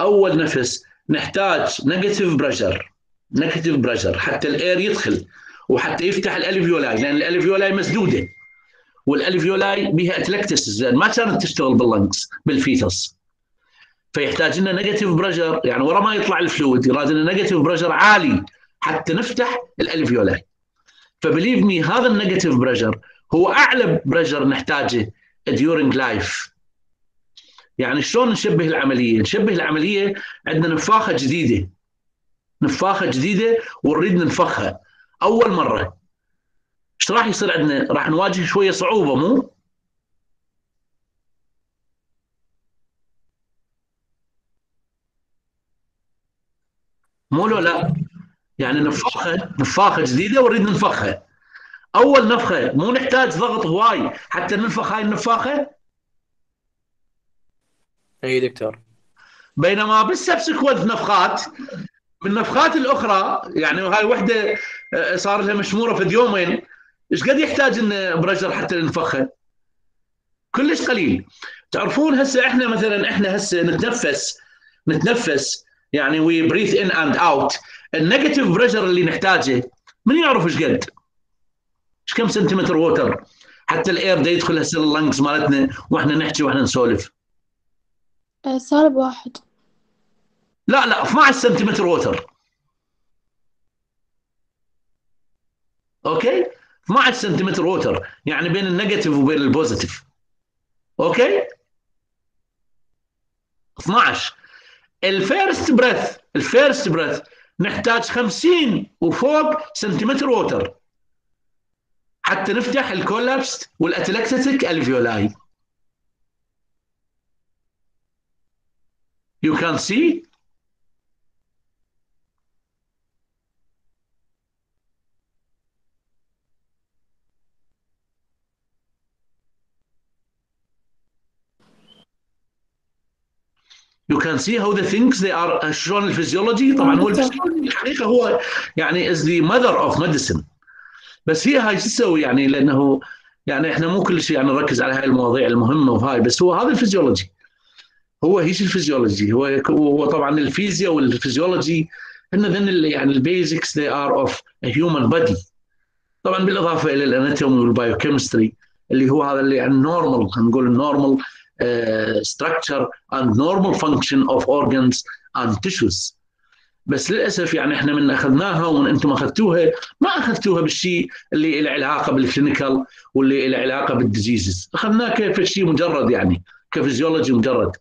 أول نفس نحتاج negative pressure negative pressure حتى ال air يدخل وحتى يفتح ال alveoli لأن ال alveoli مسدودة. وال alveoli بها atelectasis ما كانت تشتغل بال lungs بال fetus فيحتاج لنا negative pressure يعني ورا ما يطلع ال fluid يراد لنا negative pressure عالي حتى نفتح ال alveoli ف believe me هذا ال negative pressure هو أعلى pressure نحتاجه during life. يعني شلون نشبه العملية؟ نشبه العملية عندنا نفاخة جديدة. نفاخة جديدة ونريد ننفخها. أول مرة. إيش راح يصير عندنا؟ راح نواجه شوية صعوبة مو؟ مو لو لا. يعني نفاخة نفاخة جديدة ونريد ننفخها. أول نفخة مو نحتاج ضغط هواي حتى ننفخ هاي النفاخة؟ اي دكتور. بينما بال subsequent نفخات بالنفخات الأخرى يعني هاي وحدة صار لها مشمورة في يومين إيش قد يحتاج إن pressure حتى ننفخها؟ كلش قليل. تعرفون هسه إحنا مثلا إحنا هسه نتنفس نتنفس يعني we breathe in and out ال negative pressure اللي نحتاجه من يعرف إيش قد؟ إيش كم سنتيمتر ووتر حتى ال air ده يدخل هسه ال lungs مالتنا وإحنا نحكي وإحنا نسولف. سالب واحد. لا لا 12 سنتيمتر ووتر. okay؟ 12 سنتيمتر ووتر يعني بين ال negative وبين ال positive. okay؟ 12 ال first breath ال first breath نحتاج 50 وفوق سنتيمتر ووتر. حتى نفتح ال collapsed وال atelectatic alveoli You can see you can see how the things they are شلون الفيزيولوجي طبعا هو الحقيقة هو يعني is the mother of medicine. بس هي هاي شو تسوي يعني؟ لأنه يعني إحنا مو كل شيء يعني نركز على هاي المواضيع المهمة وهاي بس هو هذا الفيزيولوجي هو هيش الفيزيولوجي هو هو طبعا الفيزياء والفيزيولوجي هن ذن يعني ال basics they are of a human body. طبعا بالإضافة إلى ال anatomy وال biochemistry اللي هو هذا اللي يعني normal نقول ال normal structure and normal function of organs and tissues. بس للأسف يعني إحنا من أخذناها ومن أنتم أخذتوها ما أخذتوها بالشيء اللي له علاقة بال clinical واللي له علاقة بال diseases أخذناه كيف شيء مجرد يعني كفيزيولوجي مجرد.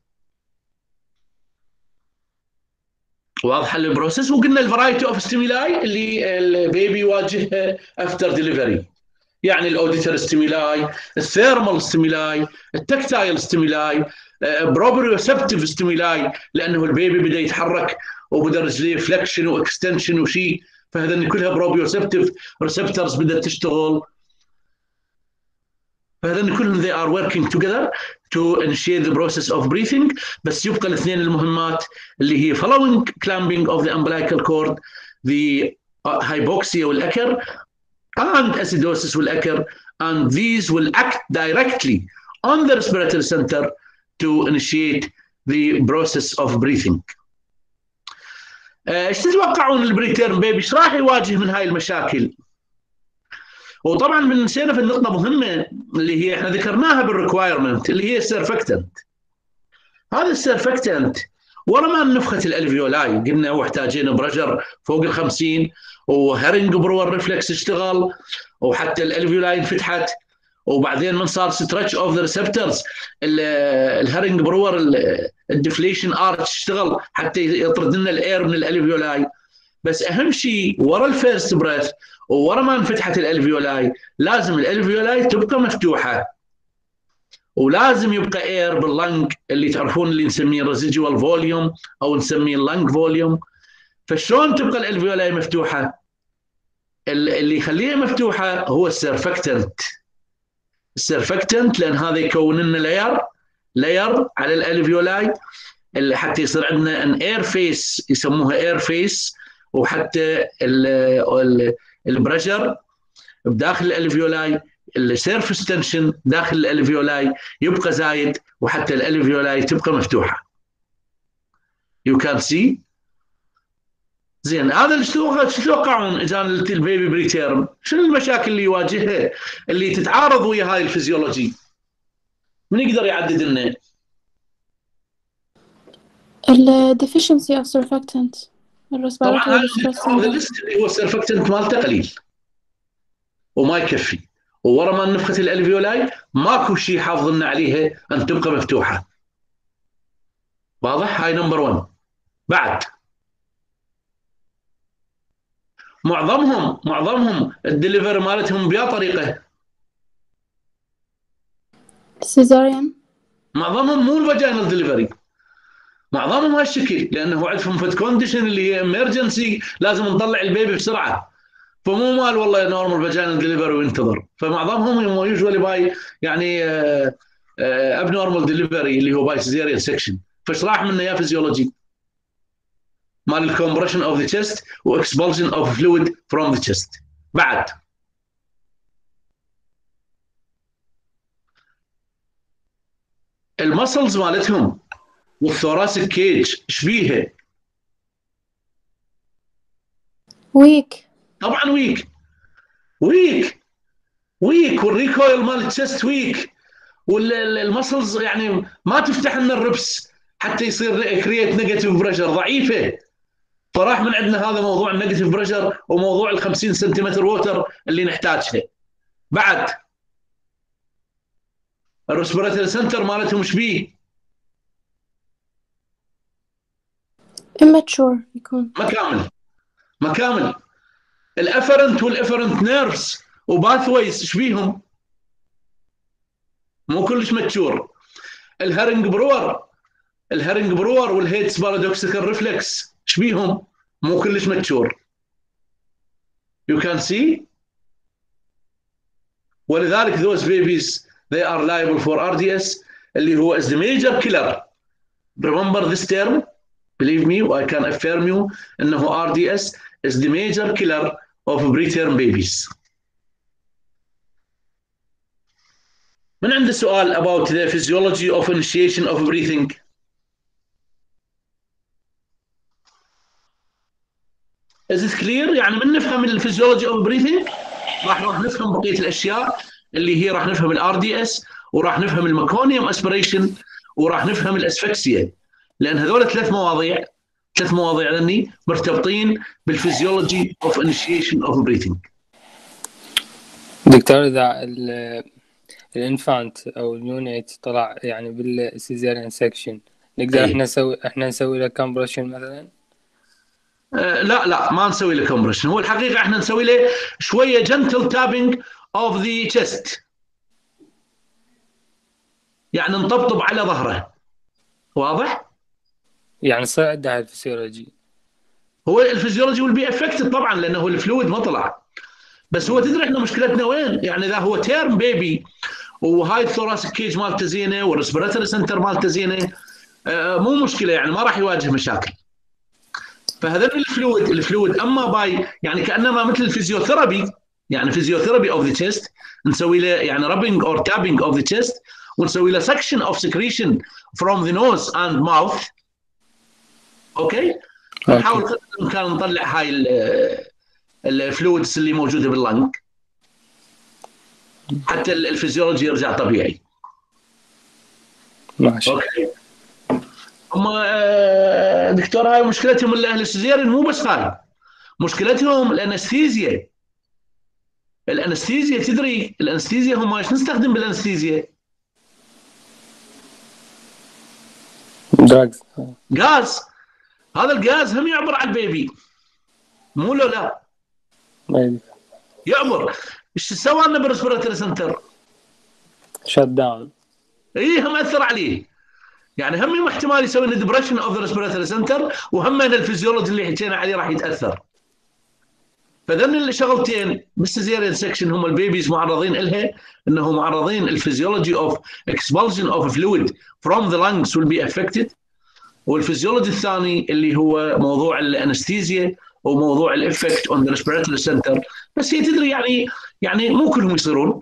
واضحه ال process؟ وقلنا ال variety of stimuli اللي ال baby يواجهها after delivery يعني ال auditory stimuli ال thermal stimuli ال tactile stimuli proprioceptive stimuli لأنه ال baby بدأ يتحرك وبدأ رجليه flexion و extension وشيء فهذا كلها proprioceptive receptors بدأت تشتغل. فهذا كلهم they are working together to initiate the process of breathing. بس يبقى الاثنين المهمات اللي هي following clamping of the umbilical cord the hypoxia والأكر and acidosis والاكر and these will act directly on the respiratory center to initiate the process of breathing. إيش تتوقعون ال preterm baby إيش راح يواجه من هاي المشاكل؟ وطبعا نسينا في النقطة مهمة اللي هي إحنا ذكرناها بال requirement اللي هي ال surfactant. هذا ال surfactant ورا ما نفخة ال alveoli قلنا واحتاجين pressure فوق ال 50 و Hering-Breuer reflex اشتغل وحتى ال alveoli انفتحت وبعدين من صار stretch of the receptors ال Hering-Breuer ال deflation arch اشتغل حتى يطرد لنا ال air من ال alveoli بس أهم شيء ورا ال first breath وورا ما انفتحت ال alveoli لازم ال alveoli تبقى مفتوحة. ولازم يبقى air بال lung اللي تعرفون اللي نسميه residual volume أو نسميه ال lung volume فشلون تبقى ال alveoli مفتوحة؟ اللي يخليها مفتوحة هو ال surfactant ال surfactant لأن هذا يكون لنا layer layer على ال alveoli اللي حتى يصير عندنا an air phase يسموها air phase وحتى ال pressure بداخل ال alveoli ال surface tension داخل ال alveoli يبقى زايد وحتى ال alveoli تبقى مفتوحة. you can see زين هذا إيش تتوقعون إذا ال baby preterm شنو المشاكل اللي يواجهها اللي تتعارض ويا هاي الفيزيولوجي؟ من يقدر يعدد لنا؟ ال deficiency of surfactant. طبعا هو ال surfactant مالته قليل. وما يكفي. وورا ما نفخة ال alveoli ماكو شيء حافظ لنا عليها أن تبقى مفتوحة. واضح؟ هاي number 1 بعد. معظمهم معظمهم الدليفري مالتهم بيا طريقة. cesarean؟ معظمهم مو ال vaginal delivery. معظمهم هالشكل لأنه عندهم فد condition اللي هي emergency لازم نطلع ال baby بسرعة. فمو مال والله normal vaginal delivery وينتظر فمعظمهم usually by يعني abnormal delivery اللي هو by cesarean section فايش راح منه يا فيزيولوجي مال ال compression of the chest و expulsion of fluid from the chest بعد. ال muscles مالتهم وال thoracic cage إيش بيها؟ weak طبعا weak weak weak وال recoil مال ال chest weak وال muscles يعني ما تفتح لنا ال ribs حتى يصير create negative pressure ضعيفة. فراح من عندنا هذا موضوع ال negative pressure وموضوع ال 50 سنتيمتر water اللي نحتاجها. بعد ال respiratory center مالتهم إيش بيه؟ immature يكون. ما كامل ما كامل ال afferent وال efferent nerves و pathways إيش بيهم؟ مو كلش ماتشور الهرنج برور الهرنج برور والهيتس بارادوكسيكال ريفلكس ايش بيهم؟ مو كلش ماتشور يو كان سي ولذلك those babies they are liable for RDS اللي هو is the major killer remember this term believe me I can affirm you انه RDS is the major killer of preterm babies من عنده سؤال about the physiology of initiation of breathing It clear؟ يعني من نفهم ال physiology of breathing راح راح نفهم بقية الأشياء اللي هي راح نفهم ال RDS وراح نفهم ال meconium aspiration وراح نفهم ال asphyxia لأن هذول ثلاث مواضيع ثلاث مواضيع ذني مرتبطين بال physiology of initiation of breathing دكتور إذا ال- ال infant أو ال neonate طلع يعني بال cesarean section نقدر أي. إحنا نسوي إحنا نسوي له compression مثلا لا لا ما نسوي له compression هو الحقيقة إحنا نسوي له شوية gentle tapping of the chest يعني نطبطب على ظهره واضح؟ يعني صار عنده الفسيولوجي هو ال physiology will be affected طبعا لأنه ال fluid ما طلع بس هو تدري إحنا مشكلتنا وين؟ يعني إذا هو term baby وهاي ال thoracic cage مالته زينة وال respiratory center مالته زينة آه، مو مشكلة يعني ما راح يواجه مشاكل. فهذول ال fluid ال fluid أما by يعني كأنما مثل ال physiotherapy يعني physiotherapy of the chest نسوي له يعني rubbing or tapping of the chest ونسوي له suction of secretion from the nose and mouth okay؟ نحاول قدر الإمكان نطلع هاي ال fluids اللي موجودة بال lung. حتى ال- الفيزيولوجي يرجع طبيعي. ماشي. okay؟ هم آه، دكتور هاي مشكلتهم اللي أهل ال cesarean مو بس هاي. مشكلتهم ال anesthesia. ال anesthesia تدري ال anesthesia هم إيش؟ نستخدم بال anesthesia؟ drugs غاز هذا الغاز هم يعبر على ال baby. مو لو لا. يعبر. إيش سوى لنا بال respiratory center؟ shut down اي هم أثر عليه. يعني هم احتمال يسوي لنا depression of the center وهم إن الفيزيولوجي اللي حكينا عليه راح يتأثر. فذن الشغلتين بال cesarean section هم ال babies معرضين لها انه معرضين ال physiology of expulsion of fluid from the lungs will be affected. والفيزيولوجي الثاني اللي هو موضوع ال anesthesia وموضوع ال effect on the respiratory center بس هي تدري يعني يعني مو كلهم يصيرون.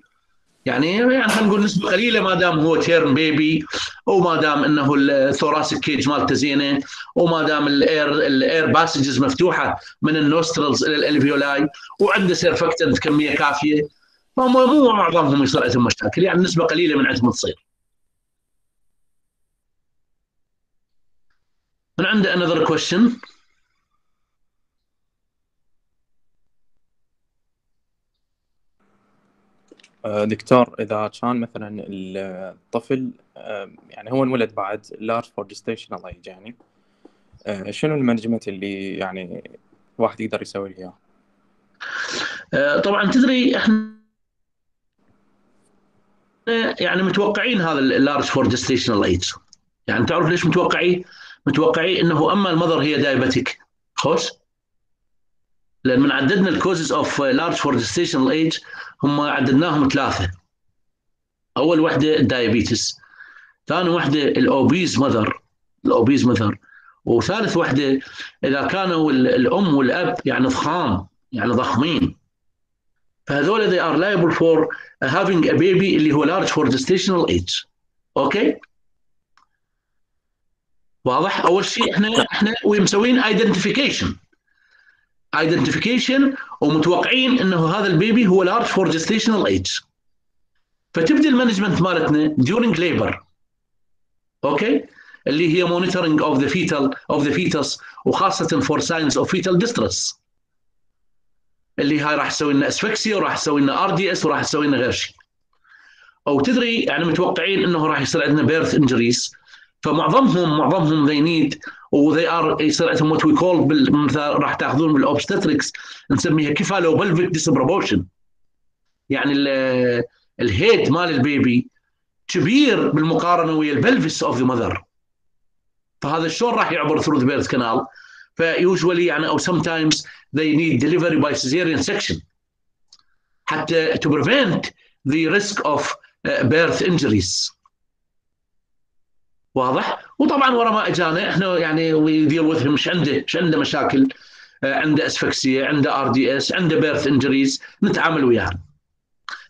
يعني يعني خلينا نقول نسبة قليلة ما دام هو term baby وما دام إنه ال thoracic cage مالته زينة وما دام ال air ال air passages مفتوحة من ال nostrils إلى ال alveoli وعنده surfactant كمية كافية فهم مو معظمهم يصير عندهم مشاكل يعني نسبة قليلة من عندهم تصير. من عنده another question دكتور إذا كان مثلا الطفل آه، يعني هو انولد بعد large for gestational age يعني آه، شنو المانجمنت اللي يعني الواحد يقدر يسوي له إياه؟ آه، طبعا تدري إحنا يعني متوقعين هذا ال large for gestational age يعني تعرف ليش متوقعي؟ متوقعي إنه أما ال mother هي diabetic خوش لأن من عددنا ال causes of large for gestational age هم عددناهم ثلاثة. أول وحدة ال diabetes ثاني وحدة ال obese mother ال obese mother وثالث وحدة إذا كانوا ال- الأم والأب يعني ضخام يعني ضخمين. فهذول they are liable for having a baby اللي هو large for gestational age. أوكي؟ واضح؟ أول شيء إحنا إحنا مسوين identification. Identification ومتوقعين إنه هذا ال baby هو large for gestational age. فتبدا ال management مالتنا during labor. أوكي اللي هي monitoring of the fetal of the fetus وخاصة for signs of fetal distress. اللي هاي راح تسوي لنا asphyxia وراح تسوي لنا RDS وراح تسوي لنا غير شيء. أو تدري يعني متوقعين إنه راح يصير عندنا birth injuries فمعظمهم معظمهم they need و they are يصير عندهم what we call راح تاخذون بال obstetrics نسميها cephalopelvic disproportion يعني ال- ال head مال ال baby كبير بالمقارنة ويا ال pelvis of the mother فهذا شلون راح يعبر through the birth canal ف usually يعني أو sometimes they need delivery by cesarean section. حتى to prevent the risk of uh, birth injuries. واضح. وطبعا ورا ما أجانا إحنا يعني with him. مش عنده مش عنده مشاكل آه، عنده asphyxia عنده RDS عنده birth injuries نتعامل وياه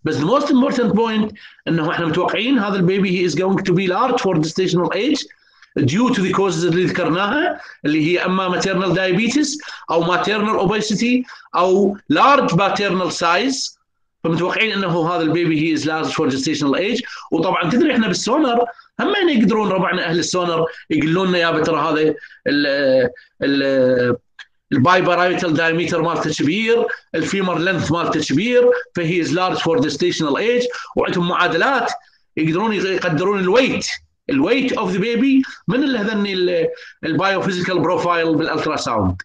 بس the most important point إنه إحنا متوقعين هذا ال baby he is going to be large for gestational age due to the causes اللي ذكرناها اللي هي أما maternal diabetes أو maternal obesity أو large maternal size. فمتوقعين إنه هذا ال baby he is large for gestational age وطبعا تدري إحنا بالسونر هم يقدرون ربعنا أهل السونر يقولون لنا يا ترى هذا ال biparietal diameter مالته كبير ال femur length مالته كبير ف he is large for gestational age وعندهم معادلات يقدرون يقدرون ال weight ال weight of the baby من هذني ال biophysical profile بال ultrasound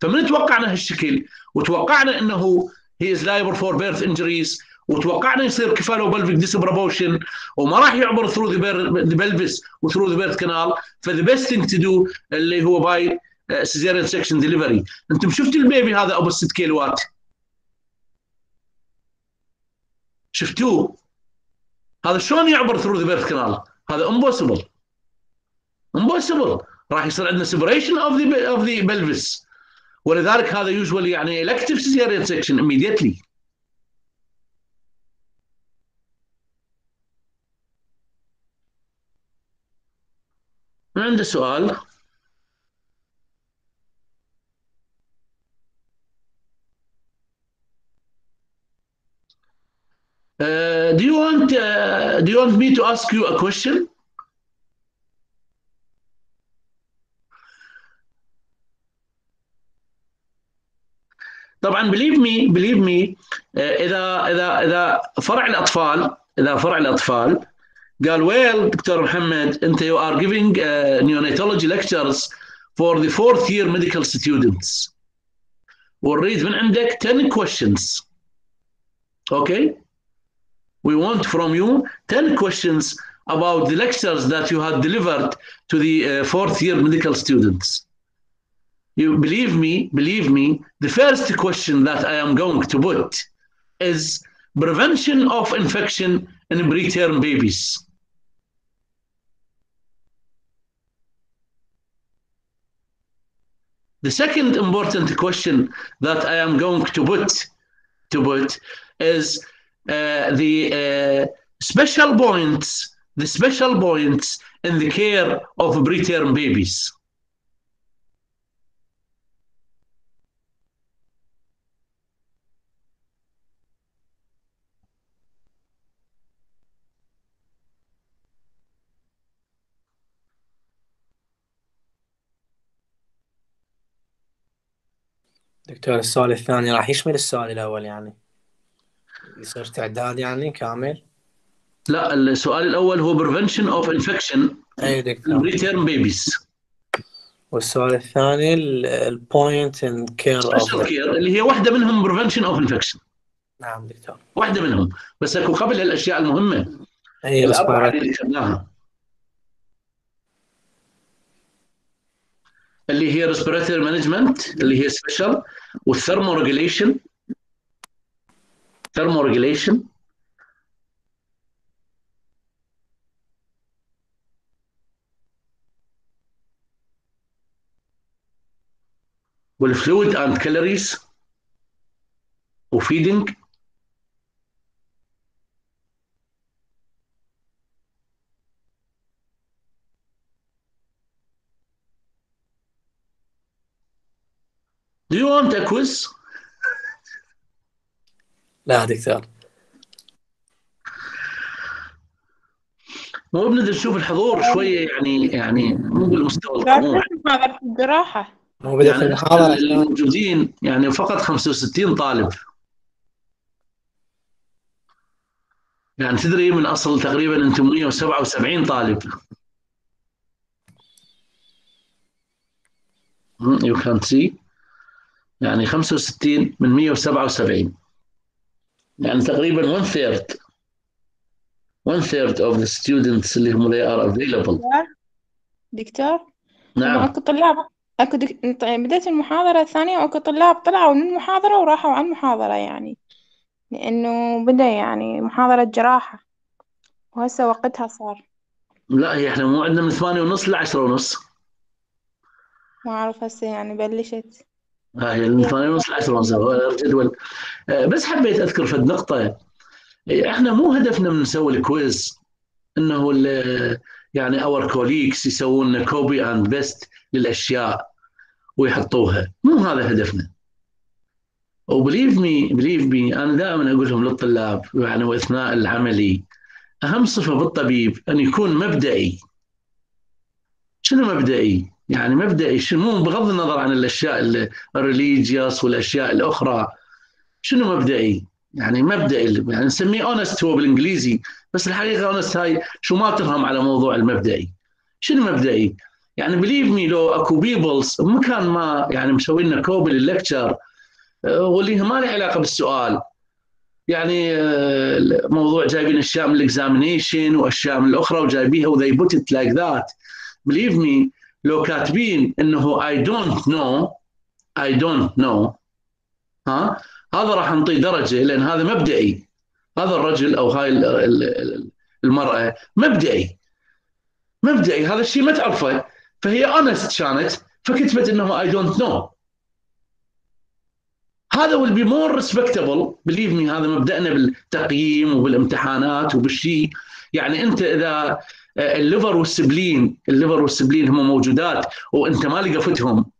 فمن توقعنا هالشكل؟ وتوقعنا إنه he is liable for birth injuries وتوقعنا يصير cephalopelvic disproportion وما راح يعبر through the pelvis و through the birth canal ف the best thing to do اللي هو by cesarean section delivery أنتم شفتوا ال baby هذا أبو 6 كيلوات؟ شفتوه؟ هذا شلون يعبر through the birth canal هذا impossible impossible راح يصير عندنا separation of the of the pelvis ولذلك هذا usually يعني elective cesarean section immediately. عنده سؤال Uh, do you want uh, do you want me to ask you a question? طبعا believe me believe me اذا اذا اذا فرع الاطفال اذا فرع الاطفال قال ويل دكتور محمد انت you are giving uh, neonatology lectures for the fourth year medical students ونريد من عندك 10 questions okay we want from you 10 questions about the lectures that you had delivered to the uh, fourth year medical students you believe me, believe me, the first question that I am going to put is prevention of infection in preterm babies. The second important question that I am going to put to put is uh, the uh, special points, the special points in the care of preterm babies. دكتور السؤال الثاني راح يشمل السؤال الأول يعني. يصير تعداد يعني كامل؟ لا السؤال الأول هو prevention of infection أي دكتور. preterm babies. والسؤال الثاني ال point in care special care اللي هي واحدة منهم prevention of infection. نعم دكتور. واحدة منهم. بس أكو قبل الأشياء المهمة. أي الأربعة الأسبوع اللي خدناها اللي هي respiratory management اللي هي special وال thermoregulation regulation وال fluid and calories و feeding. You a quiz? لا دكتور. مو بنقدر نشوف الحضور شوية يعني يعني مو بالمستوى الجراحة هو بدأ في يعني المحاضرة الموجودين يعني فقط 65 طالب. يعني تدري من أصل تقريبا أنتم 177 طالب. you can see يعني 65 من 177 يعني تقريبا 1 third 1 third of the students اللي هم they are available. دكتور؟ نعم. أكو طلاب أكو دك... بديت المحاضرة الثانية واكو طلاب طلعوا من المحاضرة وراحوا عن المحاضرة يعني. لأنه بدأ يعني محاضرة جراحة وهسه وقتها صار. لا هي إحنا مو عندنا من 8 ونص ل 10 ونص. ما أعرف هسه يعني بلشت. هاي من 8 ونص ل 10 ونص هو الجدول. آه، بس حبيت أذكر في النقطة إحنا مو هدفنا من نسوي ال quiz. إنه يعني our colleagues يسوون copy and paste للأشياء ويحطوها. مو هذا هدفنا. و believe me believe me أنا دائما أقول لهم للطلاب يعني وأثناء العملي أهم صفة بالطبيب أن يكون مبدئي. شنو مبدئي؟ يعني مبدئي شنو؟ بغض النظر عن الأشياء ال religious والأشياء الأخرى. شنو مبدئي؟ يعني مبدئي يعني نسميه honest هو بالإنجليزي بس الحقيقة honest هاي شو ما تفهم على موضوع المبدئي. شنو مبدئي؟ يعني believe me لو أكو peoples مكان ما يعني مسوي لنا copy لل lecture واللي ما له علاقة بالسؤال. يعني آه، موضوع جايبين أشياء من ال examination وأشياء من الأخرى وجايبيها و they put like that believe me لو كاتبين إنه I don't know I don't know ها؟ هذا راح نعطيه درجة لأن هذا مبدئي. هذا الرجل أو هاي المرأة مبدئي. مبدئي هذا الشيء ما تعرفه. فهي honest كانت فكتبت إنه I don't know هذا will be more respectable. Believe me هذا مبدأنا بالتقييم وبالامتحانات وبالشيء. يعني أنت إذا الليفر والسبلين الليفر والسبلين هم موجودات وانت ما لقفتهم.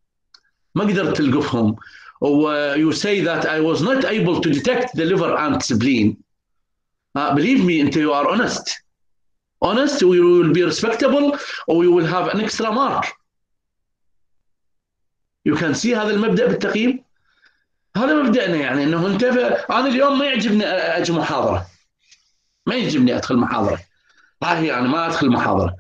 ما قدرت تلقفهم. و you say that I was not able to detect the liver and spleen. Uh, believe me انت you are honest. Honest we will be respectable or we will have an extra mark. يكون هذا المبدأ بالتقييم؟ هذا مبدأنا يعني إنه انت أنا اليوم ما يعجبني أجي محاضرة. ما يعجبني أدخل محاضرة. هاي يعني ما أدخل محاضرة.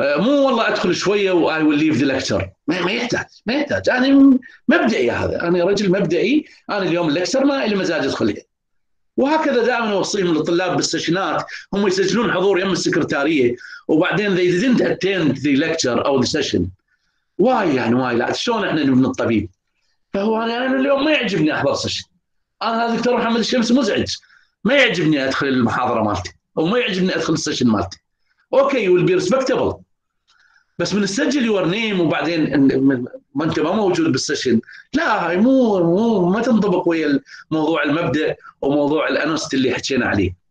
آه، مو والله أدخل شوية و I will leave the lecture ما يحتاج ما يحتاج. أنا مبدئي هذا. أنا رجل مبدئي. أنا اليوم ال lecture ما لي مزاج ادخل وهكذا دائما اوصيهم للطلاب بالسيشنات هم يسجلون حضور يم السكرتارية. وبعدين they didn't attend the lecture أو the session. why يعني why لا شلون إحنا نبني الطبيب؟ فهو أنا يعني اليوم ما يعجبني أحضر session أنا هذا دكتور محمد الشمس مزعج. ما يعجبني أدخل المحاضرة مالتي. أو ما يعجبني أدخل ال session مالتي. okay will be respectable بس من تسجل your name وبعدين ما أنت ما موجود بال session لا هاي مو مو ما تنطبق ويا موضوع المبدأ وموضوع ال honest اللي حكينا عليه.